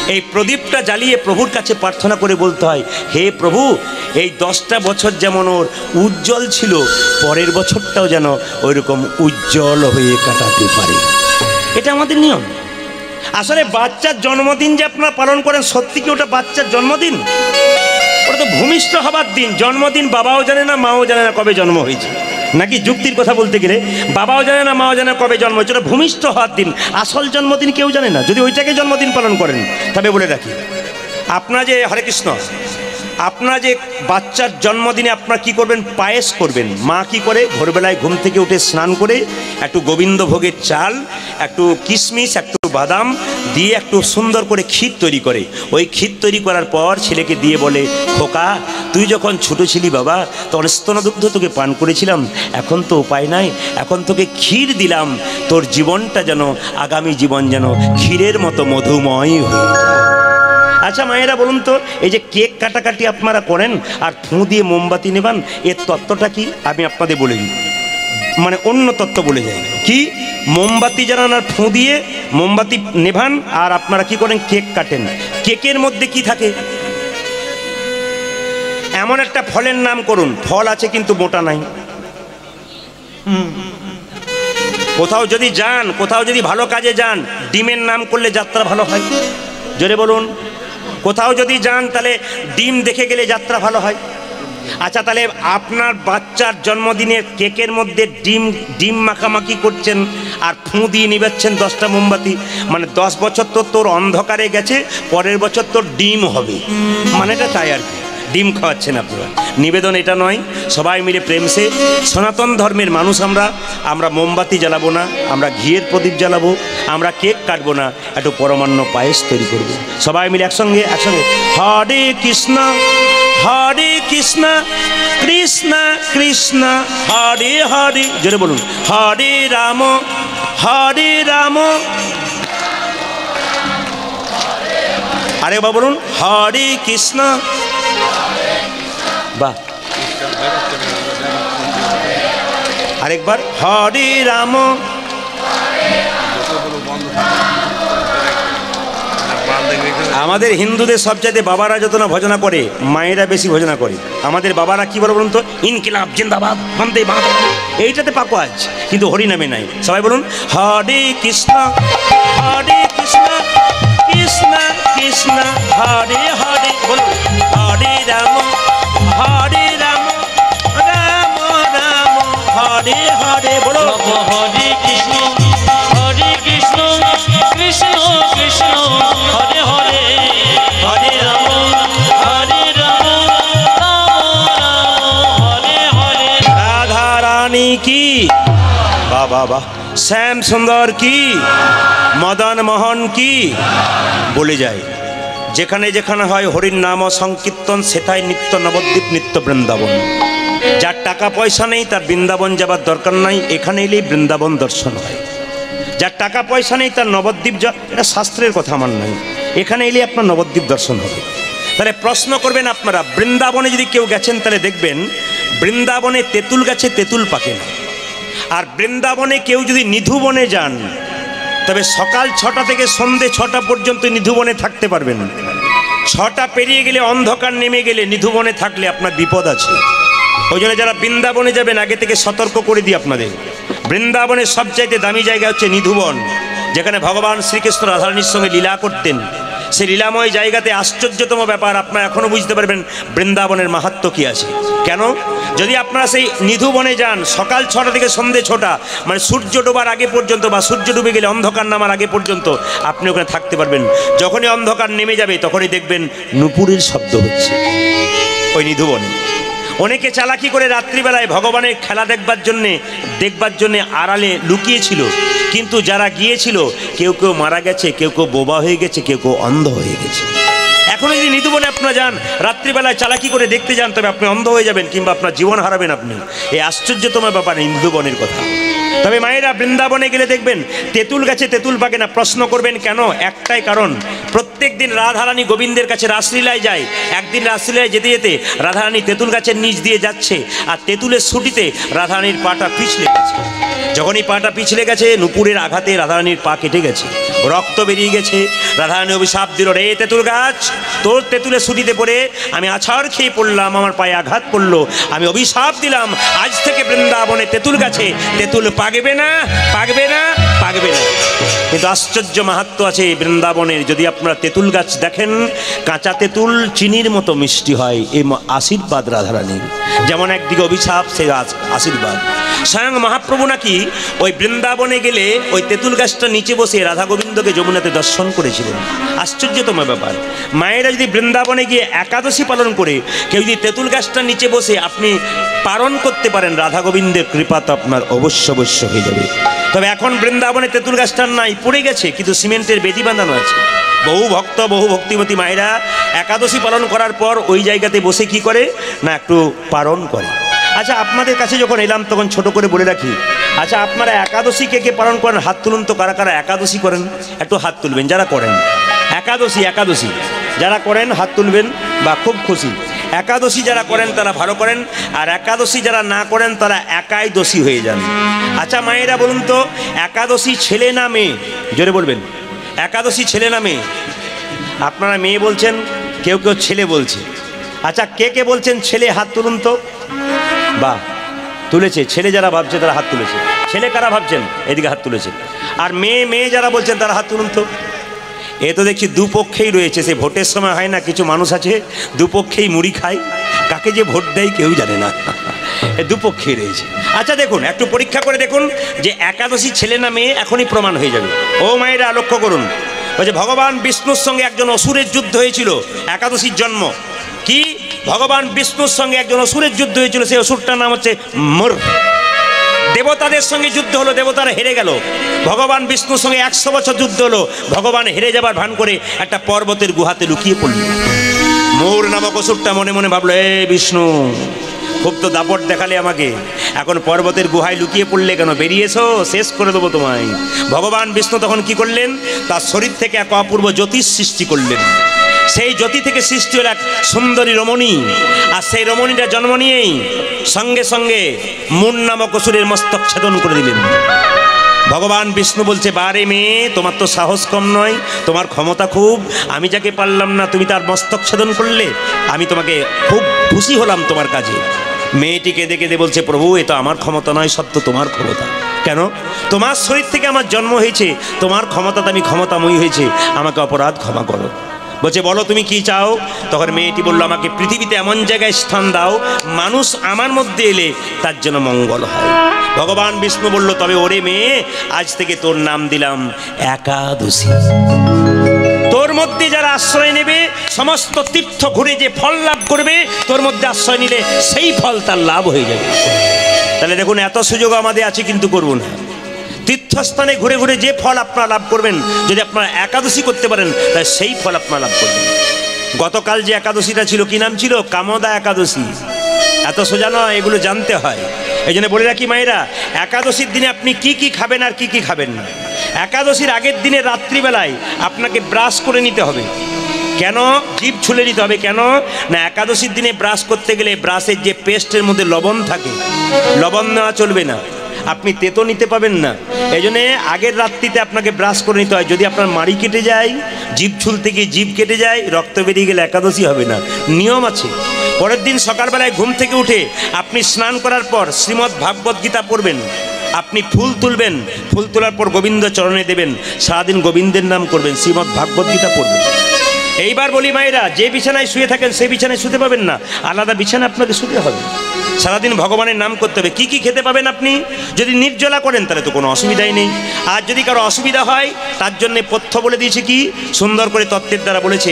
এই প্রদীপটা জ্বালিয়ে প্রভুর কাছে প্রার্থনা করে বলতে হয়, হে প্রভু, এই দশটা বছর যেমন ওর উজ্জ্বল ছিল, পরের বছরটাও যেন ওইরকম উজ্জ্বল হয়ে কাটাতে পারে। এটা আমাদের নিয়ম। আসলে বাচ্চার জন্মদিন যে আপনারা পালন করেন, সত্যি কি ওটা বাচ্চার জন্মদিন? ওটা তো ভূমিষ্ঠ হবার দিন, জন্মদিন বাবাও জানে না, মাও জানে না কবে জন্ম হয়েছে। নাকি যুক্তির কথা বলতে গেলে? বাবাও জানে না, মাও জানে না কবে জন্ম হয়েছে। ভূমিষ্ঠ হওয়ার দিন। আসল জন্মদিন কেউ জানে না। যদি ওইটাকে জন্মদিন পালন করেন, তবে বলে রাখি আপনারা যে, হরে কৃষ্ণ আপনারা যে বাচ্চার জন্মদিনে আপনারা কি করবেন? পায়েস করবেন। মা কি করে? ভোরবেলায় ঘুম থেকে উঠে স্নান করে একটু গোবিন্দভোগের চাল, একটু কিশমিশ, একটু বাদাম দিয়ে একটু সুন্দর করে ক্ষীর তৈরি করে। ওই ক্ষীর তৈরি করার পর ছেলেকে দিয়ে বলে, খোকা, তুই যখন ছোট ছিলি বাবা, তখন স্তনদুগ্ধ তোকে পান করেছিলাম। এখন তো উপায় নাই। এখন তোকে ক্ষীর দিলাম। তোর জীবনটা যেন, আগামী জীবন যেন ক্ষীরের মতো মধুময় হয়ে আচ্ছা মায়েরা বলুন তো, এই যে কেক কাটাকাটি আপনারা করেন আর ফু দিয়ে মোমবাতি নেবান, এর তত্ত্বটা কি? আমি আপনাদের বলে দিই। মানে অন্য তত্ত্ব বলে যায়। কি? মোমবাতি জ্বালান আর ফু দিয়ে মোমবাতি নেভান আর আপনারা কি করেন? কেক কাটেন। কেকের মধ্যে কি থাকে? এমন একটা ফলের নাম করুন। ফল আছে কিন্তু মোটা নাই। কোথাও যদি যান, কোথাও যদি ভালো কাজে যান, ডিমের নাম করলে যাত্রা ভালো হয়। জোরে বলুন। কোথাও যদি যান, তাহলে ডিম দেখে গেলে যাত্রা ভালো হয়। আচ্ছা তাহলে আপনার বাচ্চার জন্মদিনের কেকের মধ্যে ডিম ডিম মাখামাখি করছেন আর ফু দিয়ে নিবাচ্ছেন দশটা মোমবাতি। মানে দশ বছর তো তোর অন্ধকারে গেছে, পরের বছর তোর ডিম হবে। মানেটা তাই আর কি। ডিম খাওয়াচ্ছেন আপনারা। নিবেদন এটা নয়, সবাই মিলে প্রেমসে সনাতন ধর্মের মানুষ আমরা আমরা মোমবাতি জ্বালাবো না, আমরা ঘিয়ের প্রদীপ জ্বালাবো, আমরা কেক কাটবো না, একটু পরমান্ন পায়েস তৈরি করব। সবাই মিলে একসঙ্গে একসঙ্গে। হরে কৃষ্ণ, হরে কৃষ্ণ কৃষ্ণ কৃষ্ণ। হরে হরে, জোরে বলুন। হরে রাম হরে রাম। আরে বা বলুন, হরে কৃষ্ণ। বাহ। আরেকবার, হরে রাম। আমাদের হিন্দুদের সবচাইতে বাবারা যত না ভজনা করে, মায়েরা বেশি ভজনা করে। আমাদের বাবারা কি বলে বলুন তো? ইনকিলাব, জিন্দাবাদ, বন্দে মাতরম। এইটাতে পাকো আজ, কিন্তু হরিনামে নাই। সবাই বলুন, হরে কৃষ্ণ হরে কৃষ্ণ কৃষ্ণ কৃষ্ণ, হরে হরে। বলুন, হরে রাম হরে রাম রাম রাম, হরে হরে। হরে কৃষ্ণ হরে কৃষ্ণ কৃষ্ণ কৃষ্ণ। বাহ বাহ বাহ শ্যাম সুন্দর কি? মদন মোহন কি? বলে যায়। যেখানে যেখানে হয় হরির নাম সংকীর্তন সেটাই নিত্য নবদ্বীপ নিত্য বৃন্দাবন। যার টাকা পয়সা নেই, তার বৃন্দাবন যাবার দরকার নাই, এখানে এলেই বৃন্দাবন দর্শন হয়। যার টাকা পয়সা নেই, তার নবদ্বীপ এটা শাস্ত্রের কথা আমার নয় এখানে এলে আপনার নবদ্বীপ দর্শন হবে। তাহলে প্রশ্ন করবেন আপনারা, বৃন্দাবনে যদি কেউ গেছেন, তাহলে দেখবেন, বৃন্দাবনে তেঁতুল গাছে তেঁতুল পাকে না। আর বৃন্দাবনে কেউ যদি নিধুবনে যান, তবে সকাল ছটা থেকে সন্ধে ছটা পর্যন্ত নিধুবনে থাকতে পারবেন। ছটা পেরিয়ে গেলে অন্ধকার নেমে গেলে নিধুবনে থাকলে আপনার বিপদ আছে। ওই জন্য যারা বৃন্দাবনে যাবেন, আগে থেকে সতর্ক করে দিই আপনাদের। বৃন্দাবনের সবচাইতে দামি জায়গা হচ্ছে নিধুবন, যেখানে ভগবান শ্রীকৃষ্ণ রাধারানীর সঙ্গে লীলা করতেন। সেই লীলাময় জায়গাতে আশ্চর্যতম ব্যাপার, আপনারা এখনও বুঝতে পারবেন বৃন্দাবনের মাহাত্ম কী আছে। কেন? যদি আপনারা সেই নিধুবনে যান, সকাল ছটা থেকে সন্ধে ছটা মানে সূর্য ডোবার আগে পর্যন্ত বা সূর্য ডুবে গেলে অন্ধকার নামার আগে পর্যন্ত আপনি ওখানে থাকতে পারবেন। যখনই অন্ধকার নেমে যাবে, তখনই দেখবেন নুপুরের শব্দ হচ্ছে। ওই নিধুবনে অনেকে চালাকি করে রাত্রিবেলায় ভগবানের খেলা দেখবার জন্যে দেখবার জন্যে আড়ালে লুকিয়েছিল। কিন্তু যারা গিয়েছিল, কেউ কেউ মারা গেছে, কেউ কেউ বোবা হয়ে গেছে, কেউ কেউ অন্ধ হয়ে গেছে। এখনও যদি নিধুবনে আপনারা যান, রাত্রিবেলায় চালাকি করে দেখতে যান, তবে আপনি অন্ধ হয়ে যাবেন কিংবা আপনার জীবন হারাবেন আপনি। এই আশ্চর্যতম ব্যাপার নিন্দুবনের কথা। তবে মায়েরা বৃন্দাবনে গেলে দেখবেন, তেঁতুল গাছে তেঁতুল পাকে না, প্রশ্ন করবেন কেন? একটাই কারণ, প্রত্যেক দিন রাধারানী গোবিন্দের কাছে রাসলীলায় যায়। একদিন রাসলীলায় যেতে যেতে রাধারানী তেঁতুল গাছের নিচ দিয়ে যাচ্ছে, আর তেঁতুলের ছুটিতে রাধারানীর পাটা পিছলে গেছে। যখনই পাটা পিছলে গেছে, নুপুরের আঘাতে রাধারানীর পা কেটে গেছে। রক্ত বেরিয়ে গেছে। রাধারানী অভিশাপ দিল, রে তেঁতুল গাছ, তোর তেঁতুলে ছুটিতে পড়ে আমি আছাড় খেয়ে পড়লাম, আমার পায়ে আঘাত পড়ল। আমি অভিশাপ দিলাম, আজ থেকে বৃন্দাবনে তেঁতুল গাছে। তেঁতুল পাকবে না পাকবে না পাকবে না। কিন্তু আশ্চর্য মাহাত্ম আছে বৃন্দাবনের। যদি আপনারা তেঁতুল গাছ দেখেন, কাঁচা তেঁতুল চিনির মতো মিষ্টি হয় এই আশীর্বাদ রাধারানীর। যেমন একদিকে অভিশাপ সে আশীর্বাদ। স্বয়ং মহাপ্রভু নাকি ওই বৃন্দাবনে গেলে ওই তেঁতুল গাছটা নিচে বসে রাধা গোবিন্দকে যমুনাতে দর্শন করেছিলেন। আশ্চর্যতম ব্যাপার। মায়েরা যদি বৃন্দাবনে গিয়ে একাদশী পালন করে, কেউ যদি তেঁতুল গাছটা নিচে বসে আপনি পালন করতে পারেন, রাধা গোবিন্দের কৃপা তো আপনার অবশ্য অবশ্য হয়ে যাবে। তবে এখন বৃন্দাবনে তেঁতুল গাছটার নাই, পড়ে গেছে, কিন্তু সিমেন্টের বেদি বাঁধানো আছে। বহু ভক্ত, বহু ভক্তিমতী মায়েরা একাদশী পালন করার পর ওই জায়গাতে বসে কি করে? না, একটু পালন করে। আচ্ছা আপনাদের কাছে যখন এলাম, তখন ছোট করে বলে রাখি আচ্ছা আপনারা একাদশী কে কে পালন করেন? হাত তুলুন তো, কারা কারা একাদশী করেন? একটু হাত তুলবেন, যারা করেন। একাদশী একাদশী। যারা করেন, হাত তুলবেন বা খুব খুশি। একাদশী যারা করেন তারা ভালো করেন, আর একাদশী যারা না করেন তারা একাই দোষী হয়ে যান। আচ্ছা মায়েরা বলুন তো, একাদশী ছেলে না মেয়ে? জোরে বলবেন। একাদশী ছেলে না মেয়ে? আপনারা মেয়ে বলছেন, কেউ কেউ ছেলে বলছে। আচ্ছা কে কে বলছেন ছেলে হাত তুলুন তো? বাহ, তুলেছে। ছেলে যারা ভাবছে তারা হাত তুলেছে। ছেলে কারা ভাবছেন? এদিকে হাত তুলেছে। আর মেয়ে মেয়ে যারা বলছেন তারা হাত তুলুন তো। এ তো দেখছি দুপক্ষেই রয়েছে। সে ভোটের সময় হয় না, কিছু মানুষ আছে, দুপক্ষেই মুড়ি খায়। কাকে যে ভোট দেয় কেউ জানে না। এ দুপক্ষেই রয়েছে। আচ্ছা দেখুন, একটু পরীক্ষা করে দেখুন যে একাদশী ছেলে না মেয়ে এখনই প্রমাণ হয়ে যাবে। ও মায়েরা, লক্ষ্য করুন। বলছে ভগবান বিষ্ণুর সঙ্গে একজন অসুরের যুদ্ধ হয়েছিল, একাদশীর জন্ম। কি? ভগবান বিষ্ণুর সঙ্গে একজন অসুরের যুদ্ধ হয়েছিল, সেই অসুরটার নাম হচ্ছে মর দেবতাদের সঙ্গে যুদ্ধ হলো, দেবতারা হেরে গেল। ভগবান বিষ্ণুর সঙ্গে একশো বছর যুদ্ধ হলো, ভগবান হেরে যাবার ভান করে একটা পর্বতের গুহাতে লুকিয়ে পড়ল। মোর নামক অসুরটা মনে মনে ভাবলো, এ বিষ্ণু, খুব তো দাপট দেখালে আমাকে। এখন পর্বতের গুহায় লুকিয়ে পড়লে কেন? বেরিয়ে এসো শেষ করে দেবো তোমায়। ভগবান বিষ্ণু তখন কি করলেন? তার শরীর থেকে এক অপূর্ব জ্যোতিষ সৃষ্টি করলেন। সেই জ্যোতি থেকে সৃষ্টি হল এক সুন্দরী রমণী। আর সেই রমণীটা জন্ম নিয়েই সঙ্গে সঙ্গে মুন নামক অসুরের মস্তক ছেদন করে দিলেন। ভগবান বিষ্ণু বলছে, বারে মেয়ে, তোমার তো সাহস কম নয়, তোমার ক্ষমতা খুব। আমি যাকে পারলাম না, তুমি তার মস্তক ছেদন করলে, আমি তোমাকে খুব খুশি হলাম তোমার কাজে। মেয়েটি কেঁদে কেঁদে বলছে, প্রভু, এ তো আমার ক্ষমতা নয় সত্য তোমার ক্ষমতা। কেন? তোমার শরীর থেকে আমার জন্ম হয়েছে, তোমার ক্ষমতাতে আমি ক্ষমতাময়ী হয়েছে। আমাকে অপরাধ ক্ষমা করো। বলছে, বলো তুমি কি চাও? তখন মেয়েটি বলল, আমাকে পৃথিবীতে এমন জায়গায় স্থান দাও, মানুষ আমার মধ্যে এলে তার জন্য মঙ্গল হয়। ভগবান বিষ্ণু বলল, তবে ওরে মেয়ে, আজ থেকে তোর নাম দিলাম একাদশী। তোর মধ্যে যারা আশ্রয় নেবে, সমস্ত তীর্থ ঘুরে যে ফল লাভ করবে, তোর মধ্যে আশ্রয় নিলে সেই ফল তার লাভ হয়ে যাবে। তাহলে দেখুন, এত সুযোগ আমাদের আছে কিন্তু করব না। তীর্থস্থানে ঘুরে ঘুরে যে ফল আপনারা লাভ করবেন, যদি আপনারা একাদশী করতে পারেন, তাহলে সেই ফল আপনারা লাভ করবেন। গতকাল যে একাদশীটা ছিল, কি নাম ছিল? কামদা একাদশী। এত সোজা নয়, এগুলো জানতে হয়। এই জন্য বলে রাখি মায়েরা, একাদশীর দিনে আপনি কি কি খাবেন আর কি কি খাবেন? না একাদশীর আগের দিনে রাত্রিবেলায় আপনাকে ব্রাশ করে নিতে হবে। কেন? জিভ ছুলে নিতে হবে। কেন? না, একাদশীর দিনে ব্রাশ করতে গেলে ব্রাশের যে পেস্টের মধ্যে লবণ থাকে, লবণ নেওয়া চলবে না। আপনি তেতো নিতে পাবেন না। এই জন্যে আগের রাত্রিতে আপনাকে ব্রাশ করে নিতে হয়। যদি আপনার মাড়ি কেটে যায়, জিভ ছুলতে গিয়ে জিভ কেটে যায়, রক্ত বেরিয়ে গেলে একাদশী হবে না। নিয়ম আছে। পরের দিন সকালবেলায় ঘুম থেকে উঠে আপনি স্নান করার পর শ্রীমদ্ ভাগবত গীতা পড়বেন। আপনি ফুল তুলবেন। ফুল তোলার পর গোবিন্দ চরণে দেবেন। সারাদিন গোবিন্দের নাম করবেন। শ্রীমদ্ ভাগবত গীতা পড়বেন। এইবার বলি মায়েরা, যে বিছানায় শুয়ে থাকেন, সেই বিছানায় শুতে পাবেন না। আলাদা বিছানা আপনাকে শুতে হবে। সারাদিন ভগবানের নাম করতে হবে। কী কী খেতে পাবেন আপনি? যদি নির্জলা করেন, তাহলে তো কোনো অসুবিধাই নেই। আর যদি কারও অসুবিধা হয়, তার জন্য পথ্য বলে দিয়েছে কি? সুন্দর করে তত্ত্বের দ্বারা বলেছে,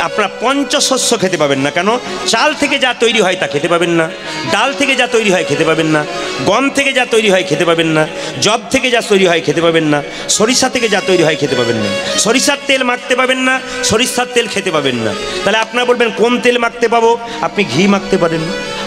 আপনারা পঞ্চশস্য খেতে পাবেন না কেন? চাল থেকে যা তৈরি হয় তা খেতে পাবেন না। ডাল থেকে যা তৈরি হয় খেতে পাবেন না। গম থেকে যা তৈরি হয় খেতে পাবেন না। জব থেকে যা তৈরি হয় খেতে পাবেন না। সরিষা থেকে যা তৈরি হয় খেতে পাবেন না। সরিষার তেল মাখতে পাবেন না, সরিষার তেল খেতে পাবেন না। তাহলে আপনারা বলবেন, কোন তেল মাখতে পাবো? আপনি ঘি মাখতে পারেন।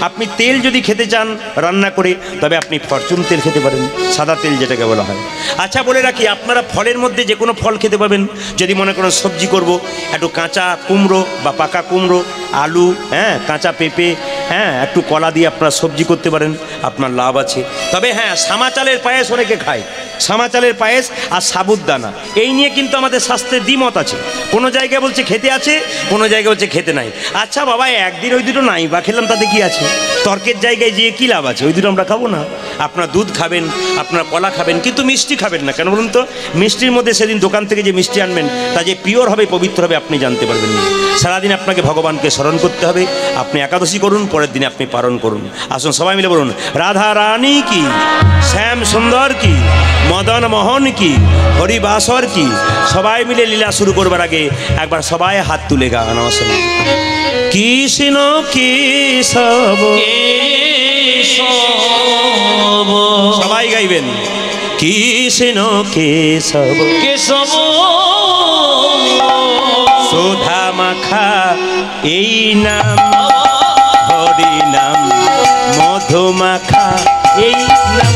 আপনি তেল যদি খেতে চান, রান্না করে, তবে আপনি ফরচুন তেল খেতে পারেন, সাদা তেল যেটাকে বলা হয়। আচ্ছা বলে রাখি, আপনারা ফলের মধ্যে যে কোনো ফল খেতে পাবেন। যদি মনে করেন সবজি করব, একটু কাঁচা কুমড়ো বা পাকা কুমড়ো, আলু হ্যাঁ কাঁচা পেঁপে হ্যাঁ একটু কলা দিয়ে আপনারা সবজি করতে পারেন, আপনার লাভ আছে। তবে হ্যাঁ সামা চালের পায়েস অনেকে খায়। সামা চালের পায়েস আর সাবুদানা, এই নিয়ে কিন্তু আমাদের শাস্ত্রে দ্বিমত আছে। কোনো জায়গায় বলছে খেতে আছে, কোনো জায়গায় বলছে খেতে নাই। আচ্ছা বাবা, একদিন ওই দুটো নাই বা খেলাম, তাতে কি আছে? তর্কের জায়গায় যেয়ে কি লাভ আছে? ওই দুটো আমরা খাব না। আপনার দুধ খাবেন, আপনার কলা খাবেন, কিন্তু মিষ্টি খাবেন না। কেন বলুন তো? মিষ্টির মধ্যে সেদিন দোকান থেকে যে মিষ্টি আনবেন, তা যে পিওর হবে, পবিত্র হবে, আপনি জানতে পারবেন না। সারাদিন আপনাকে ভগবানকে স্মরণ করতে হবে, আপনি একাদশী করুন, পরের দিনে আপনি পালন করুন। আসুন, সবাই মিলে বলুন, রাধা রানী কি? শ্যাম সুন্দর কি? মদন মোহন কি? হরিবাসর কি? সবাই মিলে লীলা শুরু করবার আগে একবার সবাই হাত তুলে গান আমার সঙ্গে। কৃষ্ণ সবাই গাইবেন। কৃষ্ণ কেশব। কেশব। সুধা মাখা এই নাম হরি নাম মধু মাখা এই নাম।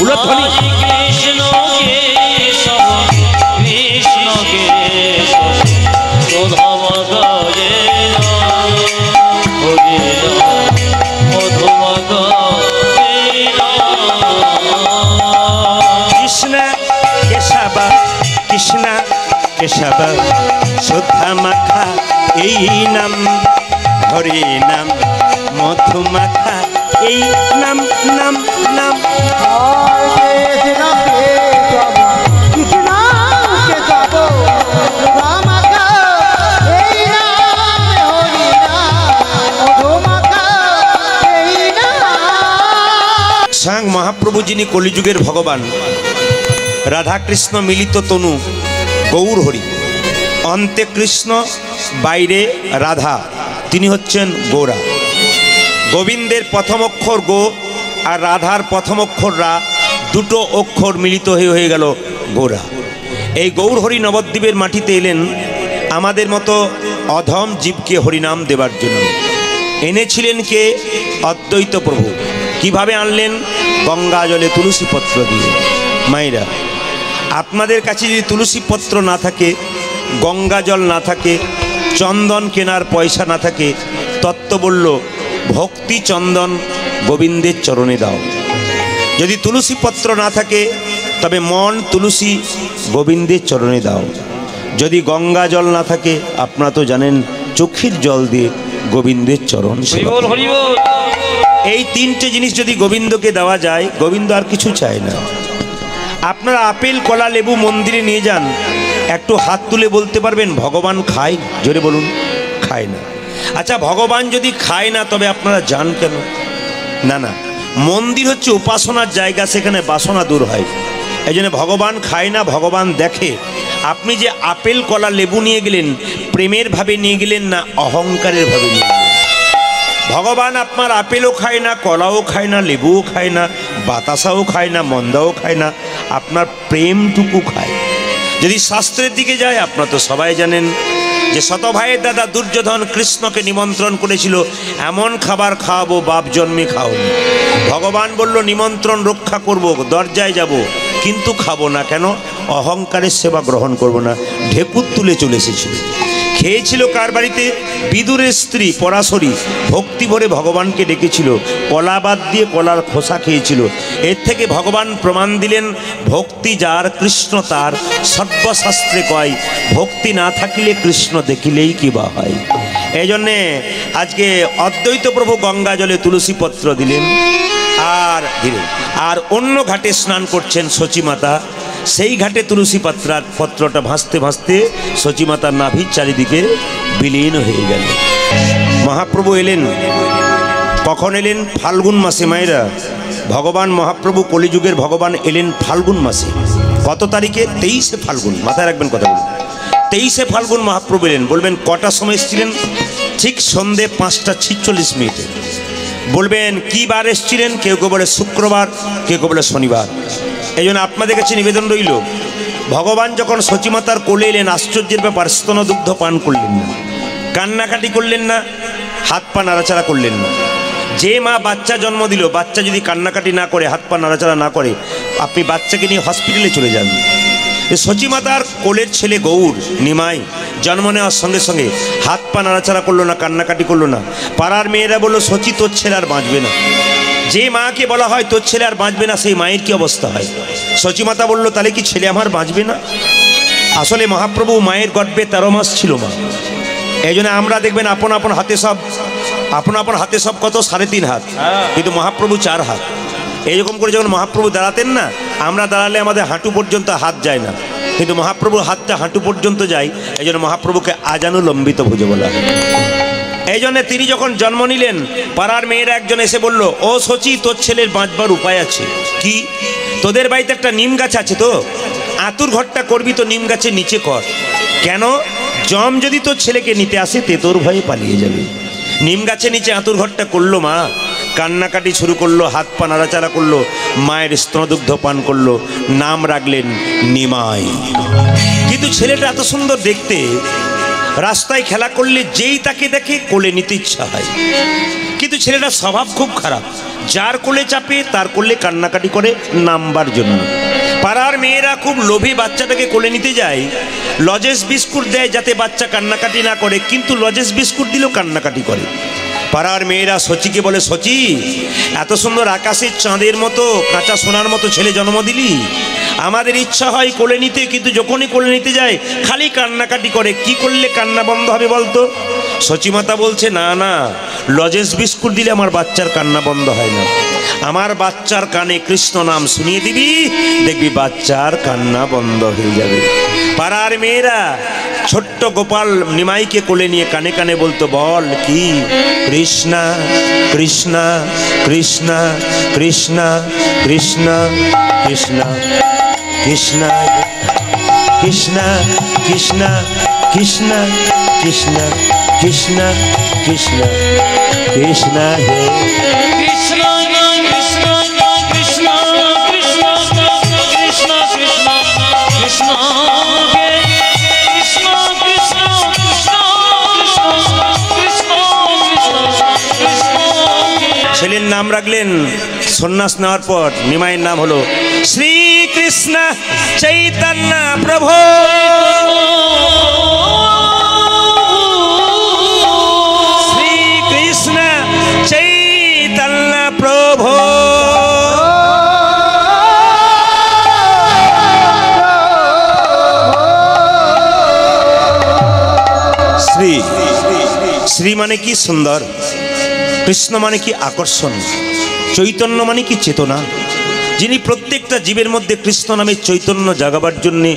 উলধ্বনি কেশব, সুধা এই নাম, হরি নাম, মধু এই নাম নাম নাম। স্বয়ং মহাপ্রভু যিনি কলিযুগের ভগবান, রাধাকৃষ্ণ মিলিত তনু গৌর হরি। অন্তে কৃষ্ণ, বাইরে রাধা। তিনি হচ্ছেন গোরা। গোবিন্দের প্রথম অক্ষর গো আর রাধার প্রথম অক্ষর রা দুটো অক্ষর মিলিত হয়ে হয়ে গেল গোরা। এই গৌর হরি নবদ্বীপের মাটিতে এলেন আমাদের মতো অধম জীবকে হরিনাম দেবার জন্য। এনেছিলেন কে? অদ্বৈত প্রভু। কীভাবে আনলেন? গঙ্গা জলে তুলসী পত্র দিয়ে। মাইরা আপনাদের কাছে যদি তুলসী পত্র না থাকে গঙ্গা জল না থাকে চন্দন কেনার পয়সা না থাকে তত্ত্ব বলল ভক্তি চন্দন গোবিন্দের চরণে দাও। যদি তুলসী পত্র না থাকে তবে মন তুলসী গোবিন্দের চরণে দাও। যদি গঙ্গা জল না থাকে আপনারা তো জানেন চোখের জল দিয়ে গোবিন্দের চরণ এই তিনটে জিনিস যদি গোবিন্দকে দেওয়া যায় গোবিন্দ আর কিছু চায় না। আপনারা আপেল, কলা, লেবু মন্দিরে নিয়ে যান। একটু হাত তুলে বলতে পারবেন, ভগবান খায়? জোরে বলুন, খায় না। আচ্ছা ভগবান যদি খায় না, তবে আপনারা যান কেন? না না। মন্দির হচ্ছে উপাসনার জায়গা, সেখানে বাসনা দূর হয়। এই জন্য ভগবান খায় না, ভগবান দেখে। আপনি যে আপেল, কলা, লেবু নিয়ে গেলেন, প্রেমের ভাবে নিয়ে গেলেন না, অহংকারের ভাবে নিয়ে গেলেন? ভগবান আপনার আপেলও খায় না, কলাও খায় না, লেবুও খায় না বাতাসাও খায় না, মন্দাও খায় না, আপনার প্রেমটুকু খায়। যদি শাস্ত্রের দিকে যায়, আপনারা তো সবাই জানেন যে শত ভাইয়ের দাদা দুর্যোধন কৃষ্ণকে নিমন্ত্রণ করেছিল, এমন খাবার খাওয়াবো, বাপ জন্মে খাওনি। ভগবান বলল, নিমন্ত্রণ রক্ষা করব, দরজায় যাব, কিন্তু খাব না কেন? অহংকারের সেবা গ্রহণ করব না। ঢেকুর তুলে চলে এসেছিল। খেয়েছিল কার বাড়িতে? বিদুরের স্ত্রী, পরাশরী। ভক্তি ভরে ভগবানকে ডেকেছিল। কলা বাদ দিয়ে কলার খোসা খেয়েছিল। এর থেকে ভগবান প্রমাণ দিলেন, ভক্তি যার কৃষ্ণ তার। সর্বশাস্ত্রে কয়, ভক্তি না থাকিলে কৃষ্ণ দেখিলেই কি বা হয়। এই জন্যে আজকে অদ্বৈত প্রভু গঙ্গা জলে তুলসী পত্র দিলেন। আর দিলেন আর অন্য ঘাটে স্নান করছেন সচিমাতা সেই ঘাটে তুলসী পাত্রার পত্রটা ভাসতে ভাসতে সচিমাতার নাভির চারিদিকে বিলীন হয়ে গেল। মহাপ্রভু এলেন। কখন এলেন? ফাল্গুন মাসে, মায়েরা। ভগবান মহাপ্রভু কলিযুগের ভগবান এলেন ফাল্গুন মাসে। কত তারিখে? তেইশে ফাল্গুন। মাথায় রাখবেন কথা বলুন। তেইশে ফাল্গুন মহাপ্রভু এলেন। বলবেন, কটার সময় এসেছিলেন? ঠিক সন্ধে পাঁচটা ছিচল্লিশ মিনিটে। বলবেন, কী বার এসেছিলেন? কেউ কেউ বলে শুক্রবার, কেউ কেউ বলে শনিবার। এই জন্য আপনাদের কাছে নিবেদন রইল, ভগবান যখন সচিমাতার কোলে এলেন, আশ্চর্যের ব্যাপার স্তনদুগ্ধ পান করলেন না, কান্নাকাটি করলেন না, হাত পা নাড়াচাড়া করলেন না। যে মা বাচ্চা জন্ম দিল, বাচ্চা যদি কান্নাকাটি না করে, হাত পা নাড়াচাড়া না করে, আপনি বাচ্চাকে নিয়ে হসপিটালে চলে যান। সচিমাতার কোলের ছেলে গৌর, নিমাই, জন্ম নেওয়ার সঙ্গে সঙ্গে হাত পা নাড়াচাড়া করল না, কান্নাকাটি করল না। পাড়ার মেয়েরা বলল, সচি তোর ছেলে আর বাঁচবে না। যে মাকে বলা হয় তোর ছেলে আর বাঁচবে না সেই মায়ের কি অবস্থা হয়? সচিমাতা বলল তাহলে কি ছেলে আমার বাঁচবে না? আসলে মহাপ্রভু মায়ের গর্বে তেরো মাস ছিল মা। এই জন্য আমরা দেখবেন আপন আপন হাতে সব আপন আপন হাতে সব কত? সাড়ে তিন হাত। কিন্তু মহাপ্রভু চার হাত। এইরকম করে যখন মহাপ্রভু দাঁড়াতেন না আমরা দাঁড়ালে আমাদের হাঁটু পর্যন্ত হাত যায় না। কিন্তু মহাপ্রভুর হাতটা হাঁটু পর্যন্ত যায় এই জন্য মহাপ্রভুকে আজানু লম্বিত ভুজে বলা হয়। এই জন্য তিনি যখন জন্ম নিলেন, পাড়ার মেয়েরা একজন এসে বলল, ও সচি তোর ছেলের বাঁচবার উপায় আছে। কি? তোদের বাড়িতে একটা নিম গাছ আছে তো। আতুর ঘরটা করবি তো নিম গাছের নিচে কর। কেন? জম যদি তোর ছেলেকে নিতে আসে, তে তোর ভয়ে পালিয়ে যাবে। নিম গাছের নিচে আতুর ঘরটা করল মা। কান্নাকাটি শুরু করল, হাত পা নাড়াচাড়া করল, মায়ের স্তনদুগ্ধ পান করল, নাম রাখলেন নিমাই। কিন্তু ছেলেটা এত সুন্দর দেখতে রাস্তায় খেলা করলে যেই তাকে দেখে কোলে নিতে ইচ্ছা হয়। কিন্তু ছেলেটার স্বভাব খুব খারাপ। যার কোলে চাপে, তার কোলে কান্নাকাটি করে নামবার জন্য। পাড়ার মেয়েরা খুব লোভী বাচ্চাটাকে কোলে নিতে যায়। লজেস বিস্কুট দেয় যাতে বাচ্চা কান্নাকাটি না করে, কিন্তু লজেস বিস্কুট দিলেও কান্নাকাটি করে। পাড়ার মেয়েরা সচিকে বলে, সচি, এত সুন্দর আকাশের চাঁদের মতো, কাঁচা সোনার মতো ছেলে জন্ম দিলি। আমাদের ইচ্ছা হয় কোলে নিতে, কিন্তু যখনই কোলে নিতে যায়, খালি কান্নাকাটি করে। কি করলে কান্না বন্ধ হবে বলতো? সচিমাতা বলছে, না না, লজেন্স বিস্কুট দিলে আমার বাচ্চার কান্না বন্ধ হয় না। আমার বাচ্চার কানে কৃষ্ণ নাম শুনিয়ে দিবি দেখবি বাচ্চার কান্না বন্ধ হয়ে যাবে পাড়ার মেয়েরা ছোট্ট গোপাল নিমাইকে কোলে নিয়ে কানে কানে বলতো বল কি কৃষ্ণা কৃষ্ণা কৃষ্ণা কৃষ্ণা কৃষ্ণা কৃষ্ণা কৃষ্ণা কৃষ্ণা কৃষ্ণা কৃষ্ণা কৃষ্ণা কৃষ্ণা কৃষ্ণা কৃষ্ণ হে নাম রাখলেন। সন্ন্যাস নেওয়ার পর নিমাইয়ের নাম হলো শ্রীকৃষ্ণ চৈতন্য প্রভু। শ্রীকৃষ্ণ চৈতন্য প্রভু। শ্রী শ্রী মানে কি সুন্দর? কৃষ্ণ মানে কি আকর্ষণ, চৈতন্য মানে কি চেতনা। যিনি প্রত্যেকটা জীবের মধ্যে কৃষ্ণ নামে চৈতন্য জাগাবার জন্যে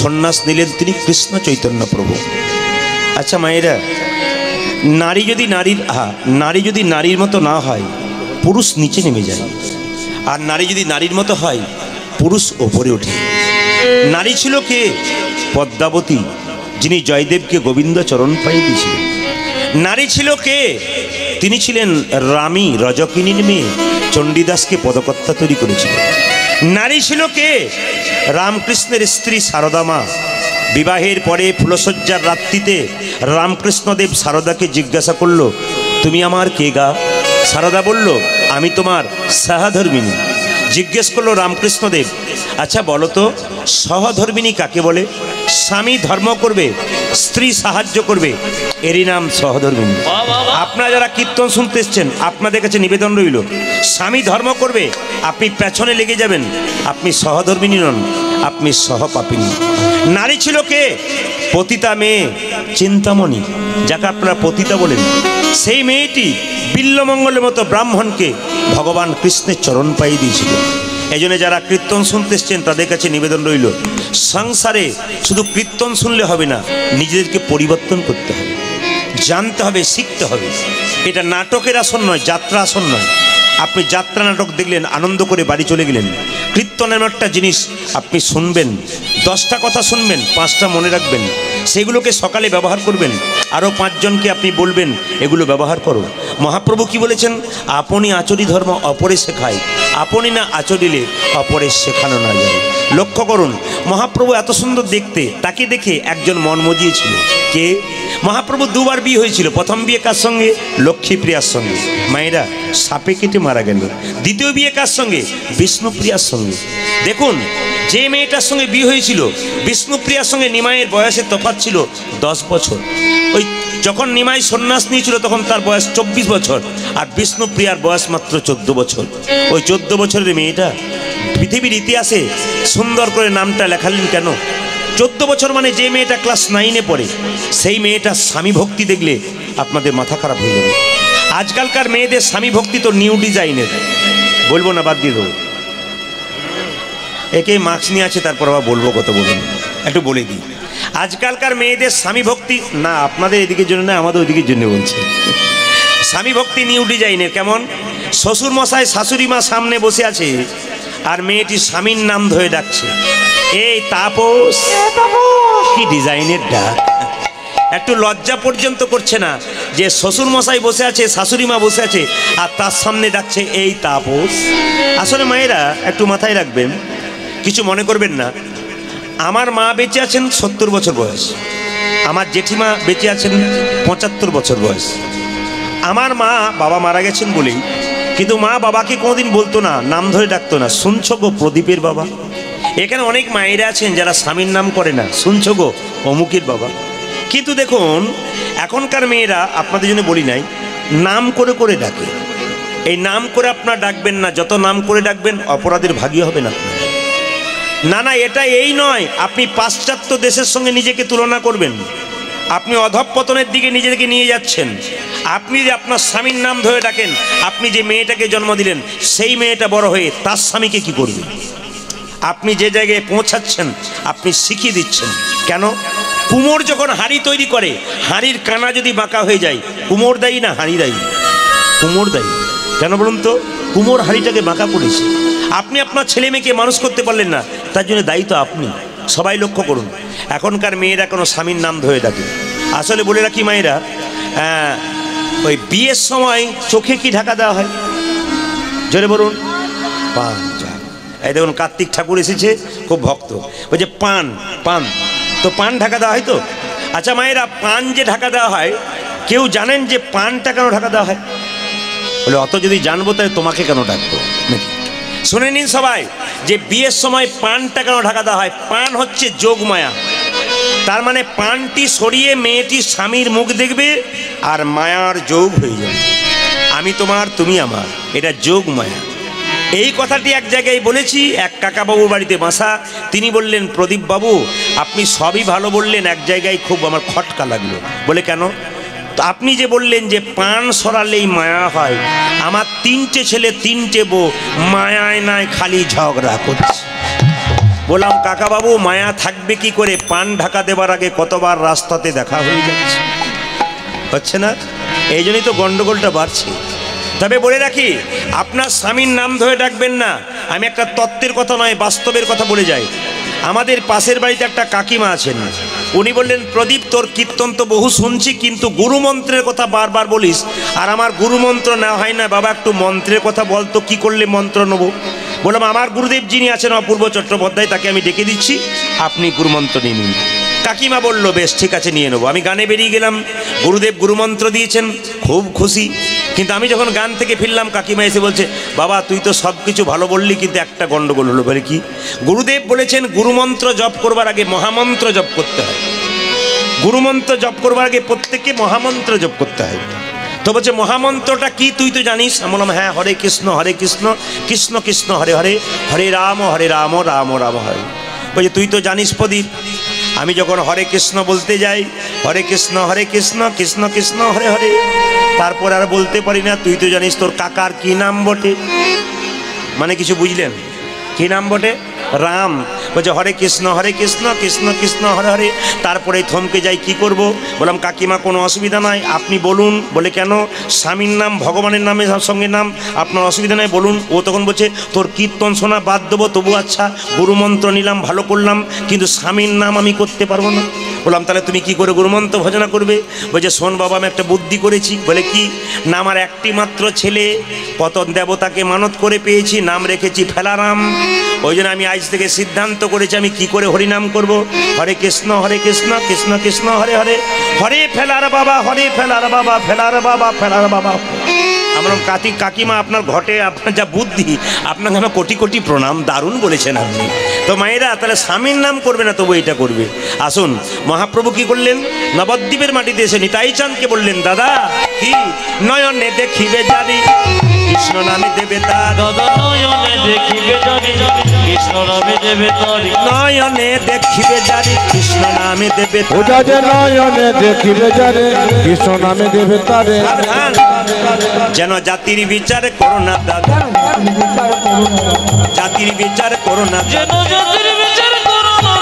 সন্ন্যাস নিলেন, তিনি কৃষ্ণ চৈতন্য প্রভু। আচ্ছা মায়েরা, নারী যদি নারীর হা নারী যদি নারীর মতো না হয়, পুরুষ নিচে নেমে যায়। আর নারী যদি নারীর মতো হয়, পুরুষ ওপরে ওঠে। নারী ছিল কে? পদ্মাবতী, যিনি জয়দেবকে গোবিন্দ চরণ পাইয়ে দিয়েছিলেন। নারী ছিল কে? তিনি ছিলেন রামী রজকিনীর মেয়ে। চণ্ডীদাসকে পদকর্তা তৈরি করেছিলেন নারী ছিল কে? রামকৃষ্ণের স্ত্রী সারদা মা বিবাহের পরে ফুলশয্যার রাত্রিতে রামকৃষ্ণদেব সারদাকে জিজ্ঞাসা করল, তুমি আমার কে গা? সারদা বলল, আমি তোমার সাহাধর্মিনী। জিজ্ঞেস করল রামকৃষ্ণদেব আচ্ছা বলো তো, সহধর্মিনী কাকে বলে? স্বামী ধর্ম করবে, স্ত্রী সাহায্য করবে এরই নাম সহধর্মিনী। আপনারা যারা কীর্তন শুনতে এসছেন আপনাদের কাছে নিবেদন রইল স্বামী ধর্ম করবে আপনি পেছনে লেগে যাবেন আপনি সহধর্মিনী নন আপনি সহপাপিনী। নারী ছিল কে? পতিতা মেয়ে চিন্তামণি যাকে আপনারা পতিতা বলেন। সেই মেয়েটি বিল্লমঙ্গলের মতো ব্রাহ্মণকে ভগবান কৃষ্ণের চরণ পাই দিয়েছিল। এই জন্য যারা কীর্তন শুনতে এসছেন তাদের কাছে নিবেদন রইল সংসারে শুধু কীর্তন শুনলে হবে না নিজেদেরকে পরিবর্তন করতে হবে। জানতে হবে, শিখতে হবে। এটা নাটকের আসন নয়, যাত্রা আসন নয়। আপনি যাত্রা নাটক দেখলেন, আনন্দ করে বাড়ি চলে গেলেন। কীর্তনের একটা জিনিস আপনি শুনবেন, দশটা কথা শুনবেন, পাঁচটা মনে রাখবেন। সেগুলোকে সকালে ব্যবহার করবেন। আরও পাঁচজনকে আপনি বলবেন, এগুলো ব্যবহার করো। মহাপ্রভু কি বলেছেন? আপনি আচরি ধর্ম অপরে শেখায়। আপনি না আচরিলে অপরে শেখানো না যায়। লক্ষ্য করুন, মহাপ্রভু এত সুন্দর দেখতে, তাকে দেখে একজন মন মজিয়েছিল। কে? মহাপ্রভু দুবার বিয়ে হয়েছিল, প্রথম বিয়ে কার সঙ্গে? লক্ষ্মীপ্রিয়ার সঙ্গে। মায়েরা, সাপে কেটে মারা গেল। দ্বিতীয় বিয়ে কার সঙ্গে? বিষ্ণুপ্রিয়ার সঙ্গে। দেখুন, যে মেয়েটার সঙ্গে বিয়ে হয়েছিল, বিষ্ণুপ্রিয়ার সঙ্গে নিমাইয়ের বয়সের তফাৎ ছিল দশ বছর। ওই যখন নিমাই সন্ন্যাস নিয়েছিল তখন তার বয়স চব্বিশ বছর আর বিষ্ণুপ্রিয়ার বয়স মাত্র চোদ্দ বছর। ওই চোদ্দ বছরের মেয়েটা পৃথিবীর ইতিহাসে সুন্দর করে নামটা লেখালেন কেন? চোদ্দ বছর মানে যে মেয়েটা ক্লাস নাইনে পড়ে, সেই মেয়েটা স্বামী ভক্তি দেখলে আপনাদের মাথা খারাপ হয়ে যাবে। আজকালকার মেয়েদের স্বামী ভক্তি তো নিউ ডিজাইনের। বলব না, বাদ দিয়ে দেবো। একে মাস্ক নিয়ে আছে, তারপর আবার বলব কত বলুন। একটু বলে দিই। আজকালকার মেয়েদের স্বামী ভক্তি না, আপনাদের এদিকের জন্য না আমাদের ওইদিকের জন্য বলছে। স্বামী ভক্তি নিউ ডিজাইনের, কেমন? শ্বশুর মশাই শাশুড়ি মা সামনে বসে আছে আর মেয়েটি স্বামীর নাম ধরে ডাকছে। এই তাপস, কি ডিজাইনের ডাক? একটু লজ্জা পর্যন্ত করছে না যে শ্বশুর মশাই বসে আছে শাশুড়ি মা বসে আছে আর তার সামনে ডাকছে এই তাপস। আসলে মায়েরা একটু মাথায় রাখবেন, কিছু মনে করবেন না। আমার মা বেঁচে আছেন সত্তর বছর বয়স। আমার জেঠিমা বেঁচে আছেন পঁচাত্তর বছর বয়স। আমার মা বাবা মারা গেছেন বলেই, কিন্তু মা বাবাকে কোনোদিন বলতো না, নাম ধরে ডাকতো না, শুনছো গো প্রদীপের বাবা? এখানে অনেক মায়েরা আছেন যারা স্বামীর নাম করে না, শুনছো গো অমুকের বাবা? কিন্তু দেখুন, এখনকার মেয়েরা, আপনাদের জন্য বলি নাই, নাম করে করে ডাকে। এই নাম করে আপনার ডাকবেন না, যত নাম করে ডাকবেন, অপরাধের ভাগী হবেন আপনার। না না, এটা এই নয়। আপনি পাশ্চাত্য দেশের সঙ্গে নিজেকে তুলনা করবেন। আপনি অধঃপতনের দিকে নিজেকে নিয়ে যাচ্ছেন। আপনি যে আপনার স্বামীর নাম ধরে ডাকেন, আপনি যে মেয়েটাকে জন্ম দিলেন, সেই মেয়েটা বড় হয়ে তার স্বামীকে কি করবে আপনি যে জায়গায় পৌঁছাচ্ছেন, আপনি শিখিয়ে দিচ্ছেন। কেন? কুমোর যখন হাড়ি তৈরি করে, হাড়ির কানা যদি বাঁকা হয়ে যায়, কুমোর দায়ী না হাড়ি দায়ী? কুমোর দায়ী। কেন বলুন তো? কুমোর হাড়িটাকে বাঁকা পড়েছে আপনি আপনার ছেলে মেয়েকে মানুষ করতে পারলেন না তার জন্য দায়ী তো আপনি। সবাই লক্ষ্য করুন। এখনকার মেয়েরা কোনো স্বামীর নাম ধরে ডাকে। আসলে বলে রাখি মায়েরা আহ, ওই বিয়ের সময় চোখে কি ঢাকা দেওয়া হয়? জোরে বলুন। পান যা। এই দেখুন কার্তিক ঠাকুর এসেছে খুব ভক্ত। বলছে পান পান। তো পান ঢাকা দেওয়া হয় তো? আচ্ছা মায়েরা পান যে ঢাকা দেওয়া হয় কেউ জানেন যে পানটা কেন ঢাকা দেওয়া হয়? বলে অত যদি জানব তাহলে তোমাকে কেন ডাকবো? শুনে নিন সবাই, যে বিয়ের সময় পানটা কেন ঢাকা দেওয়া হয়? পান হচ্ছে যোগমায়া তার মানে পানটি সরিয়ে মেয়েটি স্বামীর মুখ দেখবে আর মায়ার যোগ হয়ে যাবে। আমি তোমার, তুমি আমার। এটা যোগ মায়া। এই কথাটি এক জায়গায় বলেছি, এক কাকাবাবুর বাড়িতে বাসা। তিনি বললেন প্রদীপ বাবু আপনি সবই ভালো বললেন, এক জায়গায় খুব আমার খটকা লাগল। বলে কেন? তো আপনি যে বললেন যে পান সরালেই মায়া হয়, আমার তিনটে ছেলে, তিনটে বউ, মায়ায় নাই, খালি ঝগড়া করছে। বললাম, কাকাবাবু, মায়া থাকবে কি করে? পান ঢাকা দেবার আগে কতবার রাস্তাতে দেখা হয়ে যাচ্ছে? হচ্ছে না? এই জন্যই তো গন্ডগোলটা বাড়ছে। তবে বলে রাখি, আপনার স্বামীর নাম ধরে ডাকবেন না। আমি একটা তত্ত্বের কথা নয়, বাস্তবের কথা বলে যাই। আমাদের পাশের বাড়িতে একটা কাকিমা আছেন। উনি বললেন, প্রদীপ, তোর কীর্তন তো বহু শুনছি, কিন্তু গুরুমন্ত্রের কথা বারবার বলিস। আর আমার গুরুমন্ত্র নেওয়া হয় না, বাবা, একটু মন্ত্রের কথা বলতো কি করলে মন্ত্র নেব? বললাম, আমার গুরুদেব যিনি আছেন, অপূর্ব চট্টোপাধ্যায়, তাকে আমি ডেকে দিচ্ছি। আপনি গুরুমন্ত্র নিয়ে নিন। কাকিমা বলল, বেশ, ঠিক আছে, নিয়ে নেব। আমি গানে বেরিয়ে গেলাম। গুরুদেব গুরুমন্ত্র দিয়েছেন, খুব খুশি। কিন্তু আমি যখন গান থেকে ফিরলাম, কাকিমা এসে বলছে, বাবা, তুই তো সব কিছু ভালো বললি, কিন্তু একটা গন্ডগোল হলো। বলে, কি? গুরুদেব বলেছেন, গুরুমন্ত্র জপ করবার আগে মহামন্ত্র জপ করতে হয়। গুরুমন্ত্র জপ করবার আগে প্রত্যেককে মহামন্ত্র জপ করতে হয়। তো বলছে, মহামন্ত্রটা কি তুই তো জানিস? আমি বললাম হ্যাঁ হরে কৃষ্ণ হরে কৃষ্ণ কৃষ্ণ কৃষ্ণ, হরে হরে হরে রাম হরে রাম রাম রাম, হরে। বলছে, তুই তো জানিস প্রদীপ আমি যখন হরে কৃষ্ণ বলতে যাই, হরে কৃষ্ণ হরে কৃষ্ণ কৃষ্ণ কৃষ্ণ, হরে হরে, তারপর আর বলতে পারি না, তুই তো জানিস তোর কাকার কি নাম বটে? মানে কিছু বুঝলেন? কি নাম বটে? রাম। বলছে, হরে কৃষ্ণ হরে কৃষ্ণ কৃষ্ণ কৃষ্ণ, হরে হরে। তারপরে থমকে যাই, কি করব? বললাম, কাকিমা, কোনো অসুবিধা নাই, আপনি বলুন। বলে, কেন? স্বামীর নাম, ভগবানের নামে সঙ্গে নাম, আপনার অসুবিধা নাই, বলুন। ও তখন বলছে, তোর কীর্তন শোনা বাদ দেবো, তবু আচ্ছা গুরুমন্ত্র নিলাম, ভালো করলাম, কিন্তু স্বামীর নাম আমি করতে পারব না। বললাম, তাহলে তুমি কি করে গুরুমন্ত্র ভজনা করবে? বলছে, শোন বাবা, আমি একটা বুদ্ধি করেছি। বলে, কি? না, আমার একটি মাত্র ছেলে, পতন দেবতাকে মানত করে পেয়েছি, নাম রেখেছি ফেলারাম। ওই জন্য আমি আজ থেকে সিদ্ধান্ত করেছি, আমি কি করে হরিনাম করব? হরে কৃষ্ণ হরে কৃষ্ণ কৃষ্ণ কৃষ্ণ, হরে হরে হরে ফেলার বাবা, হরে ফেলার বাবা ফেলার বাবা ফেলার বাবা। আমরা কাকি কাকিমা আপনার ঘটে আপনার যা বুদ্ধি আপনাকে আমার কোটি কোটি প্রণাম দারুণ বলেছেন আপনি। তো মায়েরা তাহলে স্বামীর নাম করবে না তবু এটা করবে। আসুন মহাপ্রভু কি করলেন? নবদ্বীপের মাটিতে এসে নিতাই চাঁদকে বললেন দাদা কি নয়নে দেখিবে জানি কৃষ্ণ নামে দেবে তার। নয়নে দেখিবে জানি কৃষ্ণ নামে দেবে তারি। নয়নে দেখিবে জানি কৃষ্ণ নামে দেবে নয়নে দেখিবে জানে কৃষ্ণ নামে দেবে তারে। যেন জাতির বিচার করো না দাদা। জাতির বিচার করো না যেন জাতির বিচার করো না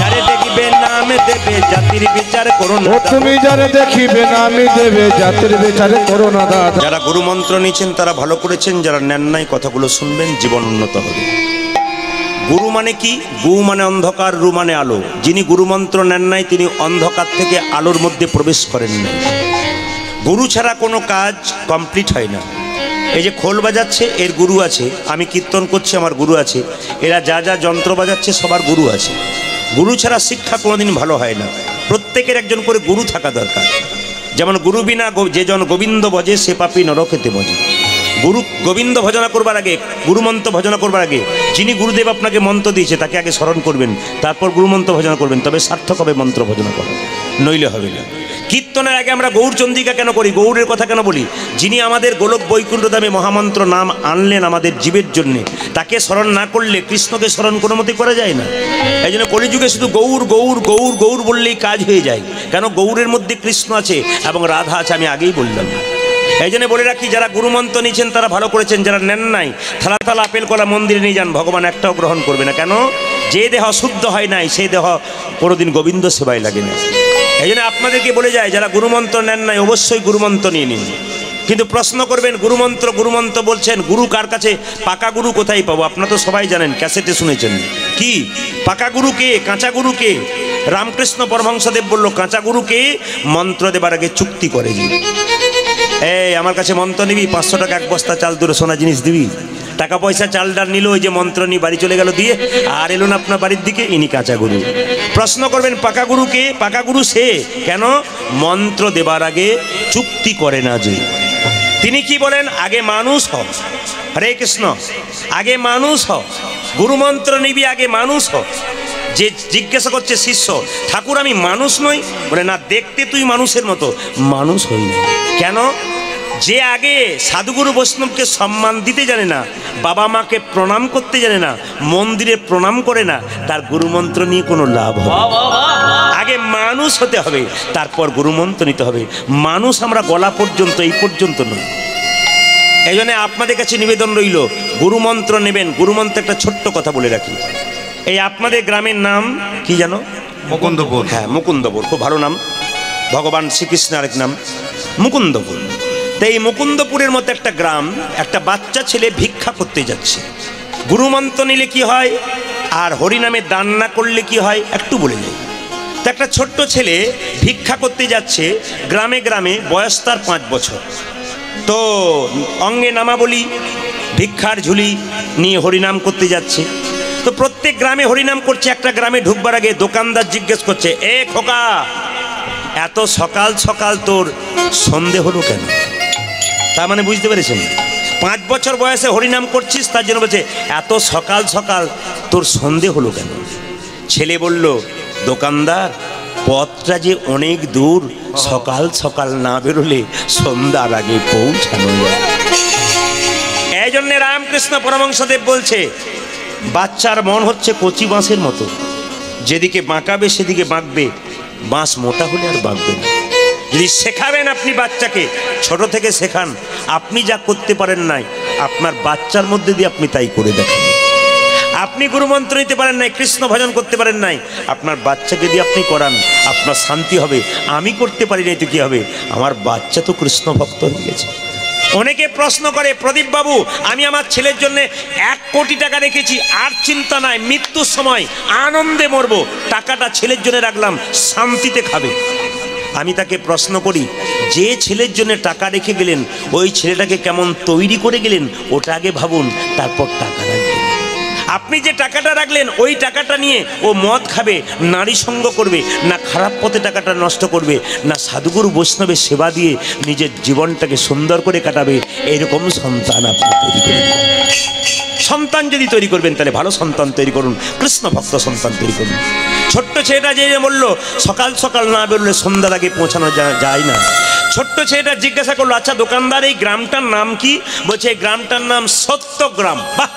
যারে দেখবে নামে দেবে জাতির বিচার করো না তুমি যারে দেখিবে না দেবে জাতির বিচারে করো না দাদা। যারা গুরু মন্ত্র নিয়েছেন তারা ভালো করেছেন যারা নেন নাই কথাগুলো শুনবেন জীবন উন্নত হবে। গুরু মানে কি? গু মানে অন্ধকার রু মানে আলো। যিনি গুরুমন্ত্র নেন নাই তিনি অন্ধকার থেকে আলোর মধ্যে প্রবেশ করেন না গুরু ছাড়া কোনো কাজ কমপ্লিট হয় না। এই যে খোল বাজাচ্ছে, এর গুরু আছে। আমি কীর্তন করছি, আমার গুরু আছে। এরা যা যা যন্ত্র বাজাচ্ছে, সবার গুরু আছে। গুরু ছাড়া শিক্ষা কোনোদিন ভালো হয় না। প্রত্যেকের একজন করে গুরু থাকা দরকার। যেমন গুরু বিনা যে জন গোবিন্দ বজে, সে পাপি নরকেতে বজে। গুরু গোবিন্দ ভজনা করবার আগে গুরুমন্ত্র ভজনা করবার আগে, যিনি গুরুদেব আপনাকে মন্ত্র দিয়েছে, তাকে আগে স্মরণ করবেন। তারপর গুরুমন্ত্র ভজনা করবেন। তবে সার্থক হবে মন্ত্র ভজনা করা। নইলে হবে না। কীর্তনের আগে আমরা গৌরচন্দিকা কেন করি? গৌরের কথা কেন বলি? যিনি আমাদের গোলক বৈকুণ্ঠ দামে মহামন্ত্র নাম আনলেন আমাদের জীবের জন্যে, তাকে স্মরণ না করলে কৃষ্ণকে স্মরণ কোনো মতে করা যায় না। এই জন্য কলিযুগে শুধু গৌর গৌর গৌর গৌর বললেই কাজ হয়ে যায়। কেন গৌরের মধ্যে কৃষ্ণ আছে এবং রাধা আছে আমি আগেই বললাম। এই জন্য বলে রাখি, যারা গুরুমন্ত্র নিয়েছেন তারা ভালো করেছেন, যারা নেন নাই, থালা থালা আপেল কলা মন্দিরে নিয়ে যান, ভগবান একটাও গ্রহণ করবে না। কেন? যে দেহ শুদ্ধ হয় নাই সেই দেহ কোনোদিন গোবিন্দ সেবায় লাগে না এই জন্য আপনাদেরকে বলে যায়, যারা গুরুমন্ত্র নেন নাই, অবশ্যই গুরুমন্ত্র নিয়ে নিন। কিন্তু প্রশ্ন করবেন, গুরুমন্ত্র গুরুমন্ত্র বলছেন, গুরু কার কাছে? পাকা গুরু কোথায় পাবো? আপনারা তো সবাই জানেন, ক্যাসেটে শুনেছেন। কি? পাকা গুরু কে? কাঁচা গুরু কে? রামকৃষ্ণ পরমহংসদেব বলল, কাঁচা গুরুকে মন্ত্র দেবার আগে চুক্তি করে এই, আমার কাছে মন্ত্র নিবি, পাঁচশো টাকা এক বস্তা চাল দূরে সোনা জিনিস দিবি। টাকা পয়সা, চাল ডাল নিল, ওই যে মন্ত্র নিয়ে বাড়ি চলে গেল দিয়ে, আর এলো না আপনার বাড়ির দিকে, ইনি কাঁচা গুরু। প্রশ্ন করবেন, পাকা গুরুকে পাকা গুরু সে। কেন? মন্ত্র দেবার আগে চুক্তি করে না যে। তিনি কি বলেন? আগে মানুষ হ হরে কৃষ্ণ। আগে মানুষ হ গুরুমন্ত্র নিবি, আগে মানুষ হ যে জিজ্ঞাসা করছে শিষ্য ঠাকুর আমি মানুষ নই? বলে না দেখতে তুই মানুষের মতো। মানুষ হই না। কেন? যে আগে সাধুগুরু বৈষ্ণবকে সম্মান দিতে জানে না বাবা মাকে প্রণাম করতে জানে না মন্দিরে প্রণাম করে না তার গুরুমন্ত্র নিয়ে কোনো লাভ হবে আগে মানুষ হতে হবে তারপর গুরুমন্ত্র নিতে হবে। মানুষ আমরা গলা পর্যন্ত এই পর্যন্ত নই। এই জন্য আপনাদের কাছে নিবেদন রইল গুরুমন্ত্র নেবেন। গুরুমন্ত্র একটা ছোট্ট কথা বলে রাখি। এই আপনাদের গ্রামের নাম কি জানো মুকুন্দপুর। হ্যাঁ মুকুন্দপুর। খুব ভালো নাম। ভগবান শ্রীকৃষ্ণের আরেক নাম মুকুন্দপুর। তো এই মুকুন্দপুরের মতো একটা গ্রাম একটা বাচ্চা ছেলে ভিক্ষা করতে যাচ্ছে। গুরুমন্ত্র নিলে কি হয়? আর হরিনামে দান না করলে কি হয়? একটু বলে যাই তো একটা ছোট্ট ছেলে ভিক্ষা করতে যাচ্ছে গ্রামে গ্রামে বয়স তার পাঁচ বছর। তো অঙ্গে নামাবলি ভিক্ষার ঝুলি নিয়ে হরিনাম করতে যাচ্ছে। তো প্রত্যেক গ্রামে হরিনাম করছে, একটা গ্রামে ঢুকবার আগে দোকানদার জিজ্ঞেস করছে, এ খোকা, এত সকাল সকাল তোর সন্ধে হলো কেন? তার মানে বুঝতে পেরেছেন? পাঁচ বছর বয়সে হরিনাম করছিস, তার জন্য বলছে, এত সকাল সকাল তোর সন্ধে হলো কেন? ছেলে বলল, দোকানদার, পথটা যে অনেক দূর, সকাল সকাল না বেরোলে সন্ধ্যার আগে পৌঁছানো যায়। এই জন্যে রামকৃষ্ণ পরমংসদেব বলছে বাচ্চার মন হচ্ছে কচি বাঁশের মতো। যেদিকে বাঁকাবে, সেদিকে বাঁকবে। বাঁশ মোটা হলে আর বাঁকবে না। যদি শেখাবেন আপনি বাচ্চাকে, ছোট থেকে শেখান, আপনি যা করতে পারেন নাই, আপনার বাচ্চার মধ্যে দিয়ে আপনি তাই করে দেখেন। আপনি গুরুমন্ত্র নিতে পারেন নাই, কৃষ্ণ ভজন করতে পারেন নাই, আপনার বাচ্চাকে দিয়ে আপনি করান, আপনার শান্তি হবে। আমি করতে পারি নাই তো কী হবে? আমার বাচ্চা তো কৃষ্ণ ভক্ত হয়ে গেছে। অনেকে প্রশ্ন করে, প্রদীপ বাবু, আমি আমার ছেলের জন্য এক কোটি টাকা রেখেছি, আর চিন্তা নাই, মৃত্যুর সময় আনন্দে মরব। টাকাটা ছেলের জন্য রাখলাম, শান্তিতে খাবে। আমি তাকে প্রশ্ন করি, যে ছেলের জন্য টাকা রেখে গেলেন, ওই ছেলেটাকে কেমন তৈরি করে গেলেন, ওটা আগে ভাবুন, তারপর টাকা রাখবেন আপনি যে টাকাটা রাখলেন, ওই টাকাটা নিয়ে ও মদ খাবে, নারী সঙ্গ করবে, না খারাপ পথে টাকাটা নষ্ট করবে, না সাধুগুরু বৈষ্ণবের সেবা দিয়ে নিজের জীবনটাকে সুন্দর করে কাটাবে, এরকম সন্তান আপনি তৈরি করে সন্তান যদি তৈরি করবেন, তাহলে ভালো সন্তান তৈরি করুন, কৃষ্ণ ভক্ত সন্তান তৈরি করুন। ছোট্ট ছেলেটা যে বলল, সকাল সকাল না বেরোলে সন্ধ্যার আগে পৌঁছানো যায় না। ছোট্ট ছেলেটা জিজ্ঞাসা করল আচ্ছা দোকানদার, এই গ্রামটার নাম কি? বলছে, এই গ্রামটার নাম সত্যগ্রাম। বাহ!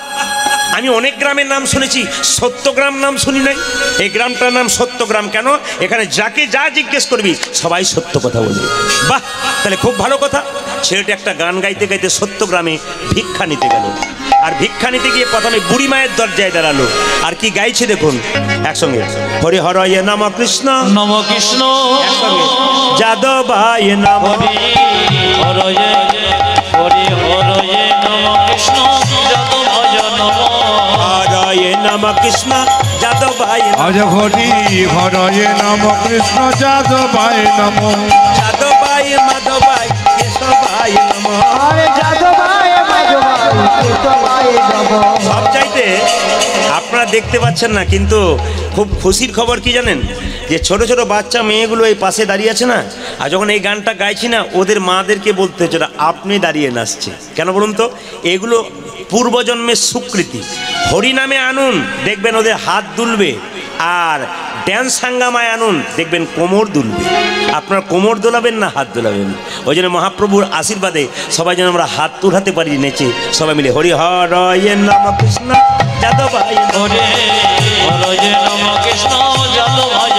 আমি অনেক গ্রামের নাম শুনেছি সত্যগ্রাম নাম শুনি নাই। এই গ্রামটার নাম সত্যগ্রাম কেন? এখানে যাকে যা জিজ্ঞেস করবি সবাই সত্য কথা বলবে। বাহ তাহলে খুব ভালো কথা। ছেলেটা একটা গান গাইতে গাইতে সত্যগ্রামে ভিক্ষা নিতে গেল। আর ভিক্ষা নিতে গিয়ে প্রথমে বুড়ি মায়ের দরজায় দাঁড়াল। আর কি গাইছে দেখুন? একসঙ্গে। হরে হরয়ে নম কৃষ্ণ। নম কৃষ্ণ। একসঙ্গে। নম। হরয়ে হরি হরয়ে নম কৃষ্ণ। নম হরয়ে নম কৃষ্ণ যাদবায় নম আজ ঘটি হরয়ে নম কৃষ্ণ যাদবায় নম। যাদবায় মাধবায় কেশবায় নম। আরে যাদবায় মাধবায় কেশবায় নম। সব চাইতে আপনারা দেখতে পাচ্ছেন না কিন্তু খুব খুশির খবর কি জানেন? যে ছোট ছোট বাচ্চা মেয়েগুলো এই পাশে দাঁড়িয়ে আছে না, আর যখন এই গানটা গাইছি না, ওদের মাদেরকে বলতে হচ্ছে "ওরা আপনি দাঁড়িয়ে নাচছে। কেন বলুন তো? এগুলো পূর্বজন্মের স্বীকৃতি হরিনামে আনুন, দেখবেন ওদের হাত দুলবে। আর ড্যান্স হাঙ্গামায় আনুন, দেখবেন কোমর দুলবে। আপনার কোমর দোলাবেন না হাত দোলাবেন। ওই জন্য মহাপ্রভুর আশীর্বাদে সবাই যেন আমরা হাত তুলাতে পারি নেচে, সবাই মিলে হরি হরয়ে নম কৃষ্ণ যাদবায় নমঃ। হরে নম কৃষ্ণ নম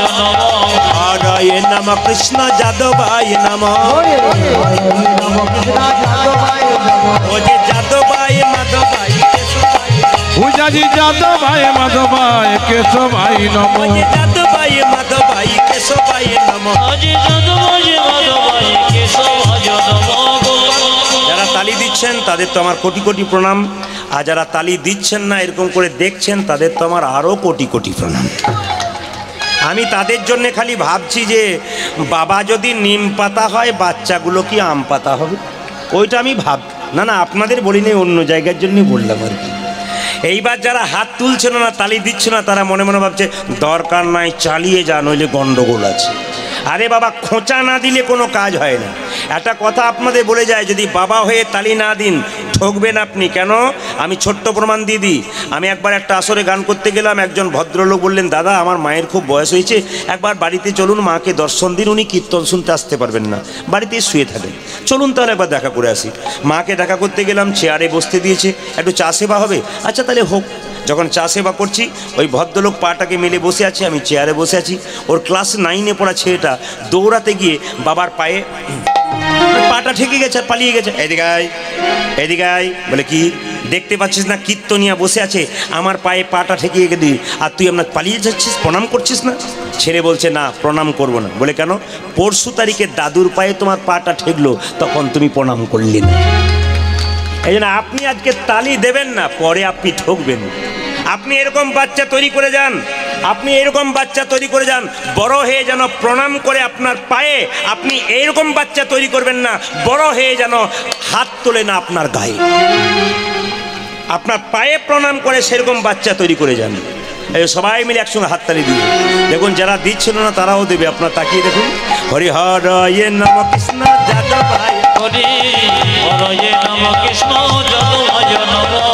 হরয়ে নম কৃষ্ণ যাদবায় নম। কৃষ্ণ যাদবায় নম। ও যে যাদবায় মাধবায় পূজাজি যাদবায় মাধবায় কেশবায় নম। ও যে যাদবায় মাধবায় কেশবায় নম। যারা তালি দিচ্ছেন তাদের তো আমার কোটি কোটি প্রণাম। আর যারা তালি দিচ্ছেন না এরকম করে দেখছেন তাদের তো আমার আরও কোটি কোটি প্রণাম। আমি তাদের জন্য খালি ভাবছি যে বাবা যদি নিম পাতা হয়, বাচ্চাগুলো কি আম পাতা হবে? ওইটা আমি ভাব, না না, আপনাদের বলিনি অন্য জায়গার জন্য বললাম আর কি। এইবার যারা হাত তুলছিল না, তালি দিচ্ছে না, তারা মনে মনে ভাবছে, দরকার নাই, চালিয়ে যা, নইলে গন্ডগোল আছে। আরে বাবা, খোঁচা না দিলে কোনো কাজ হয় না। একটা কথা আপনাদের বলে যায়, যদি বাবা হয়ে তালি না দিন ঠকবেন আপনি কেন? আমি ছোট্ট প্রমাণ দিয়ে দিই। আমি একবার একটা আসরে গান করতে গেলাম, একজন ভদ্রলোক বললেন, দাদা, আমার মায়ের খুব বয়স হয়েছে, একবার বাড়িতে চলুন, মাকে দর্শন দিন, উনি কীর্তন শুনতে আসতে পারবেন না, বাড়িতে শুয়ে থাকেন। চলুন তাহলে একবার দেখা করে আসি। মাকে দেখা করতে গেলাম, চেয়ারে বসতে দিয়েছে, একটু চা সেবা হবে? আচ্ছা তাহলে হোক। যখন চা সেবা করছি, ওই ভদ্রলোক পাটাকে মেলে বসে আছে, আমি চেয়ারে বসে আছি। ওর ক্লাস নাইনে পড়া ছেলেটা দৌড়াতে গিয়ে বাবার পায়ে পাটা ঠেকে গেছে আর পালিয়ে গেছে। এদিকে এদিকে বলে কি, দেখতে পাচ্ছিস না কীর্তনিয়া বসে আছে? আমার পায়ে পাটা ঠেকিয়ে গেলি, আর তুই আপনার পালিয়ে যাচ্ছিস, প্রণাম করছিস না? ছেলে বলছে, না, প্রণাম করব না। বলে কেন? পরশু তারিখে দাদুর পায়ে তোমার পাটা ঠেকলো, তখন তুমি প্রণাম করলি না। এই আপনি আজকে তালি দেবেন না, পরে আপনি ঠকবেন। আপনি এরকম বাচ্চা তৈরি করে যান, আপনি এরকম বাচ্চা তৈরি করে যান, বড় হয়ে যেন প্রণাম করে আপনার পায়ে, আপনি এরকম বাচ্চা তৈরি করবেন না, বড় হয়ে যেন হাত তোলে না আপনার গায়ে। আপনার পায়ে প্রণাম করে সেরকম বাচ্চা তৈরি করে যান। এই সবাই মিলে একসঙ্গে হাত হাততালি দিবে দেখুন, যারা দিচ্ছিল না, তারাও দেবে। আপনার তাকিয়ে দেখুন। হরিহর ইয়ে নম কৃষ্ণ যাদব ভাই হরি হরয়ে নম কৃষ্ণ জয়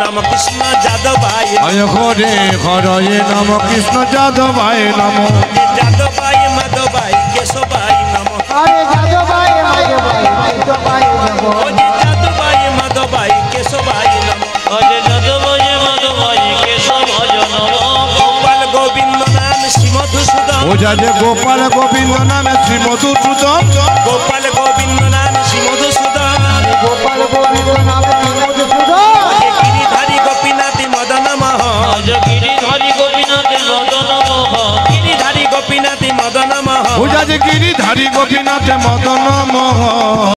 নম কৃষ্ণ যাদব ভাই জয় হরে হরয়ে নম কৃষ্ণ যাদবায় নম। যাদব ভাই মাধব ভাই কেশব ভাই নম। আরে যাদবাই মাধবাই মাধবাই নম। ওরে যাদব ভাই মাধব কেশব নম। যাদবয়ে মাধবয়ে কেশব ভজ নম। গোপাল গোবিন্দ নাম শ্রী মধুসূদন ওঝা যে গোপাল গোবিন্দ নামে শ্রী মধুসূদন গোপাল গোবিন্দ নাম শ্রী মধুসূদন গোপাল গোবিন্দ নাম মধুসূদন ওঝা যে গিরিধারী গোপীনাথ মদন মোহ